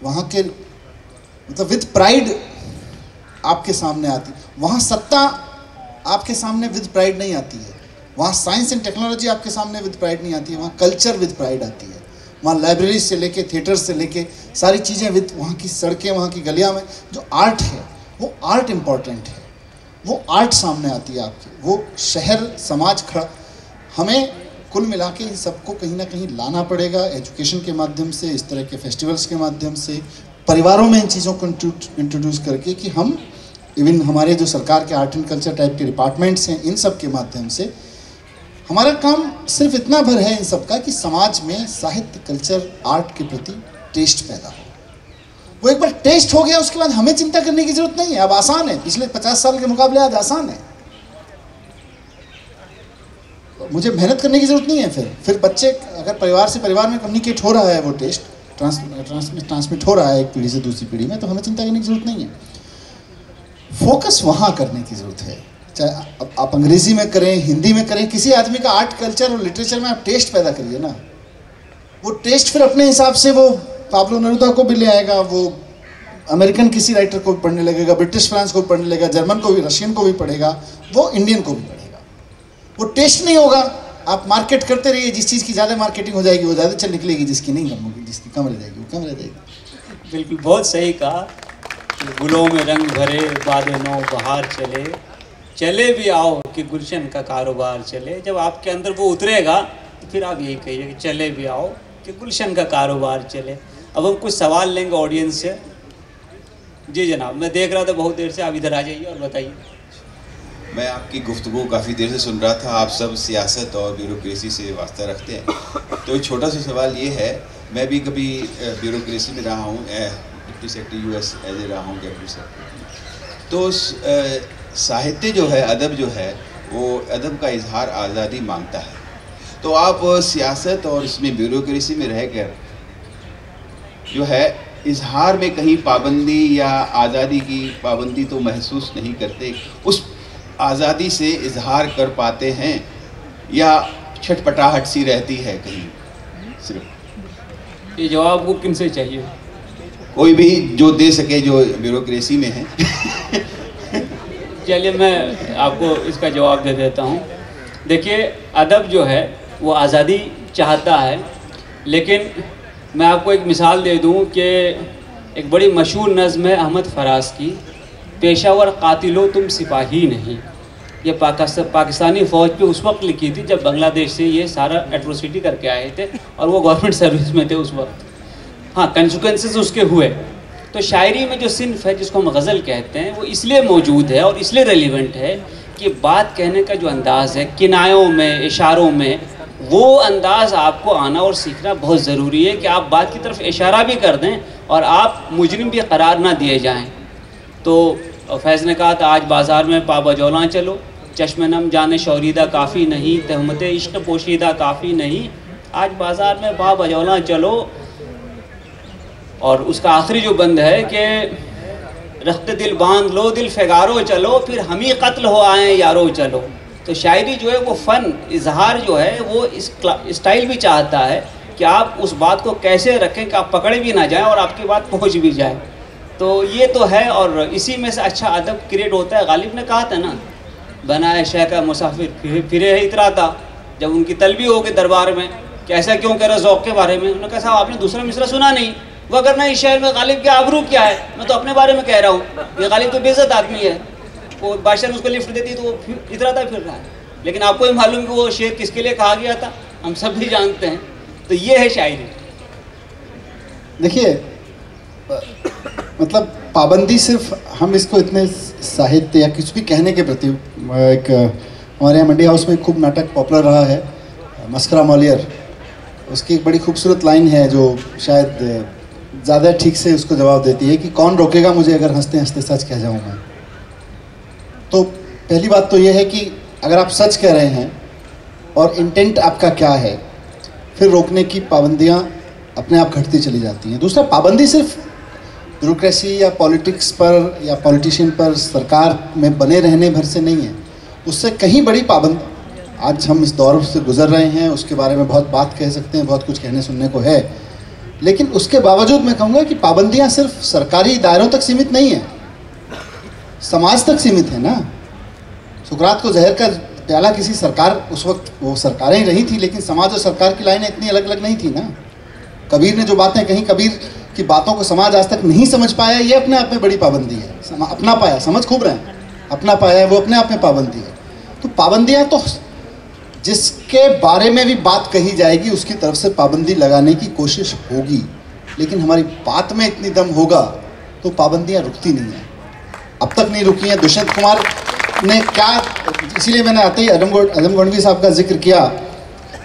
वहाँ के मतलब विद प्राइड आपके सामने आती। वहाँ सत्ता आपके सामने विद प्राइड नहीं आती है। वहाँ साइंस एंड टेक्नोलॉजी आपके सामने विद प्राइड नहीं आती है। वहाँ कल्चर विद प्राइड आती है। वहाँ लाइब्रेरी से लेके थिएटर से लेके, सारी चीज़ें विद वहाँ की सड़कें, वहाँ की गलियाँ में, जो आर्ट है, वो आर्ट इंपॉर्टेंट है। वो आर्ट सामने आती है आपकी। वो शहर, समाज खड़ा, हमें कुल मिला के इन सबको कहीं ना कहीं लाना पड़ेगा। एजुकेशन के माध्यम से, इस तरह के फेस्टिवल्स के माध्यम से परिवारों में इन चीज़ों को इंट्रोड्यूस करके कि हम इवन हमारे जो सरकार के आर्ट एंड कल्चर टाइप के डिपार्टमेंट्स हैं, इन सब के माध्यम से, हमारा काम सिर्फ़ इतना भर है इन सब का कि समाज में साहित्य कल्चर आर्ट के प्रति टेस्ट पैदा हो। वो एक बार टेस्ट हो गया, उसके बाद हमें चिंता करने की ज़रूरत नहीं है। अब आसान है। पिछले पचास साल के मुकाबले आज आसान है। मुझे मेहनत करने की ज़रूरत नहीं है फिर। फिर बच्चे, अगर परिवार से परिवार में कम्युनिकेट हो रहा है वो टेस्ट ट्रांसमिट ट्रांसमिट हो रहा है एक पीढ़ी से दूसरी पीढ़ी में तो हमें चिंता करने की ज़रूरत नहीं है। फोकस वहाँ करने की ज़रूरत है। चाहे आप, आप अंग्रेज़ी में करें हिंदी में करें किसी आदमी का आर्ट कल्चर और लिटरेचर में आप टेस्ट पैदा करिए ना। वो टेस्ट फिर अपने हिसाब से वो पाब्लो नरुदा को भी ले आएगा वो अमेरिकन किसी राइटर को भी पढ़ने लगेगा ब्रिटिश फ्रांस को भी पढ़ने लगेगा जर्मन को भी रशियन को भी पढ़ेगा वो इंडियन को भी पढ़ेगा। वो टेस्ट नहीं होगा। आप मार्केट करते रहिए, जिस चीज़ की ज़्यादा मार्केटिंग हो जाएगी, वो ज़्यादा चल निकलेगी, जिसकी नहीं कम होगी, जिसकी कम रह जाएगी, वो कम रह जाएगी। बिल्कुल, बहुत सही कहा। गुलों में रंग भरे, बादलों बहार चले। चले भी आओ कि गुलशन का कारोबार चले। जब आपके अंदर वो उतरेगा तो फिर आप यही कहिए कि चले भी आओ कि गुलशन का कारोबार चले। अब हम कुछ सवाल लेंगे ऑडियंस से। जी जनाब, मैं देख रहा था बहुत देर से, आप इधर आ जाइए और बताइए। मैं आपकी गुफ्तु काफ़ी देर से सुन रहा था, आप सब सियासत और ब्यूरोक्रेसी से वास्ता रखते हैं। तो एक छोटा सा सवाल ये है, मैं भी कभी ब्यूरोक्रेसी में रहा हूँ deputy secretary U S as a रहा हूँ, डेप्टी सेक्रेटरी। तो साहित्य जो है, अदब जो है, वो अदब का इजहार आज़ादी माँगता है। तो आप सियासत और इसमें ब्यूरोक्रेसी में रहकर जो है, इजहार में कहीं पाबंदी या आज़ादी की पाबंदी तो महसूस नहीं करते, उस आज़ादी से इजहार कर पाते हैं या छटपटाहट सी रहती है कहीं? सिर्फ़। ये जवाब को किन से चाहिए? कोई भी जो दे सके जो ब्यूरोक्रेसी में है। चलिए मैं आपको इसका जवाब दे देता हूँ। देखिए अदब जो है वो आज़ादी चाहता है लेकिन मैं आपको एक मिसाल दे दूँ कि एक बड़ी मशहूर नज़म है अहमद फराज की। पेशावर कातिलो तुम सिपाही नहीं। ये पाकिस्तानी फ़ौज पे उस वक्त लिखी थी जब बांग्लादेश से ये सारा एट्रोसिटी करके आए थे और वो गवर्नमेंट सर्विस में थे उस वक्त। हाँ कंसिक्वेंसेस उसके हुए। तो शायरी में जो सिनफ है, जिसको हम गज़ल कहते हैं, वो इसलिए मौजूद है और इसलिए रेलिवेंट है कि बात कहने का जो अंदाज़ है, किनायों में, इशारों में, वो अंदाज़ आपको आना और सीखना बहुत ज़रूरी है कि आप बात की तरफ़ इशारा भी कर दें और आप मुजरिम भी करार ना दिए जाएँ। तो फैज़ ने कहा था, आज बाज़ार में पाबजौला चलो, चश्म नम जाने, शौरीदा काफ़ी नहीं, तहमत इश्क पोशीदा काफ़ी नहीं। आज बाज़ार में बाबजौला चलो। और उसका आखिरी जो बंद है कि रख्त दिल बाँध लो, दिल फेगारो चलो, फिर हम ही कत्ल हो आए, यारो चलो। तो शायरी जो है वो फ़न, इजहार जो है वो इस स्टाइल भी चाहता है कि आप उस बात को कैसे रखें कि आप पकड़े भी ना जाएँ और आपकी बात पहुँच भी जाए। तो ये तो है और इसी में से अच्छा अदब क्रिएट होता है। गालिब ने कहा था ना बनाए शह का मुसाफिर, फिरे है इतरा था, जब उनकी तलबी हो गई दरबार में, कि ऐसा क्यों कह रहा ज़ौक़ के बारे में? उन्होंने कहा, साहब, आपने दूसरा मिसरा सुना नहीं। वो करना इस शहर में गालिब के आबरू क्या है, मैं तो अपने बारे में कह रहा हूँ। ये गालिब तो बेजत आदमी है। वो बादशाह ने उसको लिफ्ट देती तो वो इतना था, फिर रहा। है लेकिन आपको ही मालूम कि वो शेर किसके लिए कहा गया था? हम सब भी जानते हैं। तो ये है शायरी। देखिए मतलब पाबंदी सिर्फ़ हम इसको इतने साहित्य या कुछ भी कहने के प्रति एक हमारे यहाँ मंडी हाउस में खूब नाटक पॉपुलर रहा है, मस्करा मौलियर। उसकी एक बड़ी खूबसूरत लाइन है जो शायद ज़्यादा ठीक से उसको जवाब देती है कि कौन रोकेगा मुझे अगर हँसते हँसते सच कह जाऊँ मैं। तो पहली बात तो यह है कि अगर आप सच कह रहे हैं और इंटेंट आपका क्या है, फिर रोकने की पाबंदियाँ अपने आप घटती चली जाती हैं। दूसरा, पाबंदी सिर्फ़ ब्यूरोक्रेसी या पॉलिटिक्स पर या पॉलिटिशियन पर सरकार में बने रहने भर से नहीं है। उससे कहीं बड़ी पाबंद। आज हम इस दौर से गुजर रहे हैं, उसके बारे में बहुत बात कह सकते हैं, बहुत कुछ कहने सुनने को है। लेकिन उसके बावजूद मैं कहूँगा कि पाबंदियाँ सिर्फ़ सरकारी दायरों तक सीमित नहीं है। समाज तक सीमित है ना। सुकरात को जहर का प्याला किसी सरकार, उस वक्त वो सरकारें रही थी, लेकिन समाज और सरकार की लाइनें इतनी अलग अलग नहीं थी ना। कबीर ने जो बातें कहीं, कबीर की बातों को समाज आज तक नहीं समझ पाया, ये अपने आप में बड़ी पाबंदी है। अपना पाया, समझ खूब रहे हैं। अपना पाया है, वो अपने आप में पाबंदी है। तो पाबंदियाँ तो जिसके बारे में भी बात कही जाएगी, उसकी तरफ़ से पाबंदी लगाने की कोशिश होगी। लेकिन हमारी बात में इतनी दम होगा तो पाबंदियाँ रुकती नहीं हैं। अब तक नहीं रुकी हैं। दुष्यंत कुमार ने क्या, इसीलिए मैंने आते ही अदम गणवी साहब का ज़िक्र किया।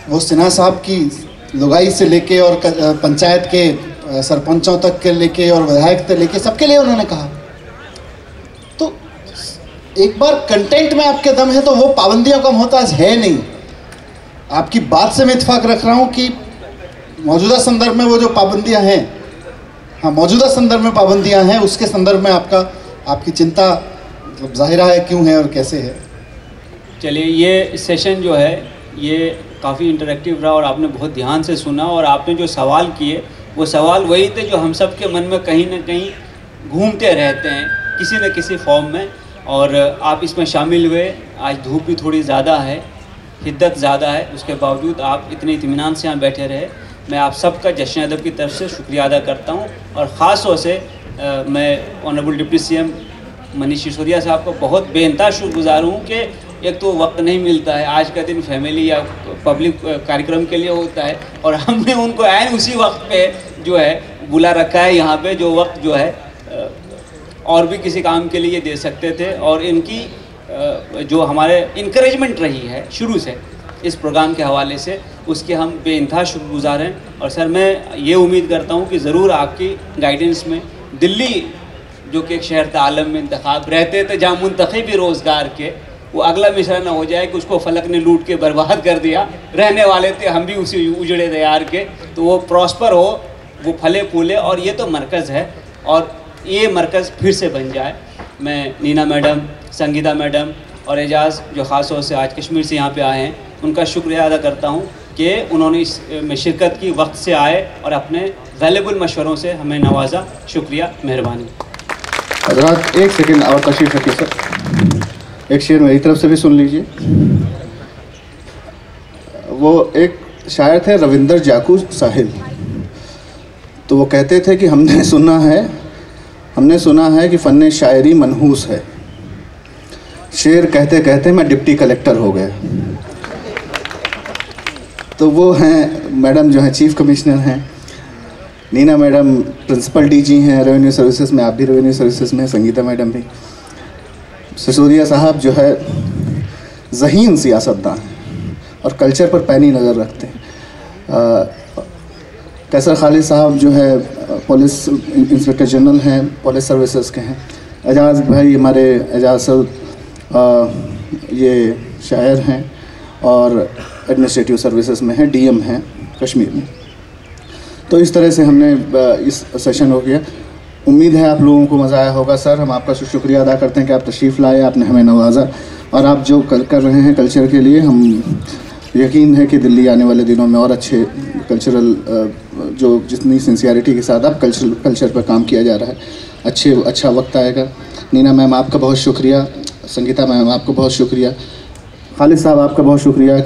वो सिन्हा साहब की लुगाई से लेके और पंचायत के सरपंचों तक के लेके और विधायक तक लेके सबके लिए उन्होंने कहा। तो एक बार कंटेंट में आपके दम है तो वो पाबंदियों का मोहताज है नहीं। आपकी बात से मैं इतफाक रख रहा हूँ कि मौजूदा संदर्भ में वो जो पाबंदियाँ हैं हाँ मौजूदा संदर्भ में पाबंदियाँ हैं, उसके संदर्भ में आपका, आपकी चिंता मतलब ज़ाहिरा है क्यों है और कैसे है? चलिए, ये सेशन जो है, ये काफ़ी इंटरेक्टिव रहा और आपने बहुत ध्यान से सुना और आपने जो सवाल किए वो सवाल वही थे जो हम सब के मन में कहीं ना कहीं घूमते रहते हैं किसी न किसी फॉर्म में। और आप इसमें शामिल हुए आज धूप भी थोड़ी ज़्यादा है हिद्दत ज़्यादा है उसके बावजूद आप इतने इतमान से यहाँ बैठे रहे। मैं आप सबका जश्न अदब की तरफ़ से शुक्रिया अदा करता हूँ। और ख़ास तौर से आ, मैं honourable deputy C M Manish Sisodia साहब को बहुत बेनता शुक्रगुजार हूँ कि एक तो वक्त नहीं मिलता है। आज का दिन फैमिली या पब्लिक कार्यक्रम के लिए होता है और हमने उनको ऐन उसी वक्त पे जो है, बुला रखा है यहाँ पे, जो वक्त जो है और भी किसी काम के लिए दे सकते थे और इनकी जो हमारे इनक्रेजमेंट रही है शुरू से, इस प्रोग्राम के हवाले से, उसके हम बेानतहा शुक्रगुजार हैं। और सर, मैं ये उम्मीद करता हूँ कि ज़रूर आपकी गाइडेंस में दिल्ली, जो कि एक शहर आलम में इंतखब, रहते थे जहाँ मुंतखबी रोज़गार के वो अगला मिसरा ना हो जाए कि उसको फलक ने लूट के बर्बाद कर दिया। रहने वाले थे, हम भी उसी उजड़े तैयार के। तो वो प्रॉस्पर हो, वो फले फूले और ये तो मरकज़ है और ये मरकज़ फिर से बन जाए। मैं नीना मैडम, संगीता मैडम और एजाज़ जो ख़ास तौर से आज कश्मीर से यहाँ पे आए हैं, उनका शुक्रिया अदा करता हूँ कि उन्होंने इस, में शिरकत की, वक्त से आए और अपने वैल्यूबल मशवरों से हमें नवाजा। शुक्रिया, मेहरबानी। एक सेकेंड और तशरीफ़ रखिए, सर। एक शेर मेरी तरफ़ से भी सुन लीजिए। वो एक शायर थे, रविंदर जाकू साहिल। तो वो कहते थे कि हमने [LAUGHS] सुना है, हमने सुना है कि फ़न शायरी मनहूस है। शेर कहते कहते मैं डिप्टी कलेक्टर हो गया। तो वो हैं, मैडम जो हैं, चीफ कमिश्नर हैं। नीना मैडम प्रिंसिपल डीजी हैं, रेवेन्यू सर्विसेज़ में, आप भी रेवेन्यू सर्विसेज़ में संगीता मैडम भी। सिसोदिया साहब जो है, जहीन सियासतदान हैं और कल्चर पर पैनी नज़र रखते हैं। कैसर खालिद साहब जो है, पुलिस इंस्पेक्टर जनरल हैं, पुलिस सर्विसेज़ के हैं। एजाज भाई हमारे, एजाज सर ये शायर हैं और एडमिनिस्ट्रेटिव सर्विसेज़ में हैं डीएम हैं कश्मीर में। तो इस तरह से हमने इस सेशन हो गया। उम्मीद है आप लोगों को मज़ा आया होगा, सर। हम आपका शुक्रिया अदा करते हैं कि आप तशरीफ़ लाए, आपने हमें नवाजा। और आप जो कल कर रहे हैं कल्चर के लिए, हम यकीन है कि दिल्ली आने वाले दिनों में और अच्छे कल्चरल जो जितनी सिंसियरिटी के साथ आप कल्चर कल्चर पर काम किया जा रहा है, अच्छे अच्छा वक्त आएगा। नीना मैम, आपका बहुत शुक्रिया। संगीता मैम, आपको बहुत शुक्रिया। खालिद साहब, आपका बहुत शुक्रिया।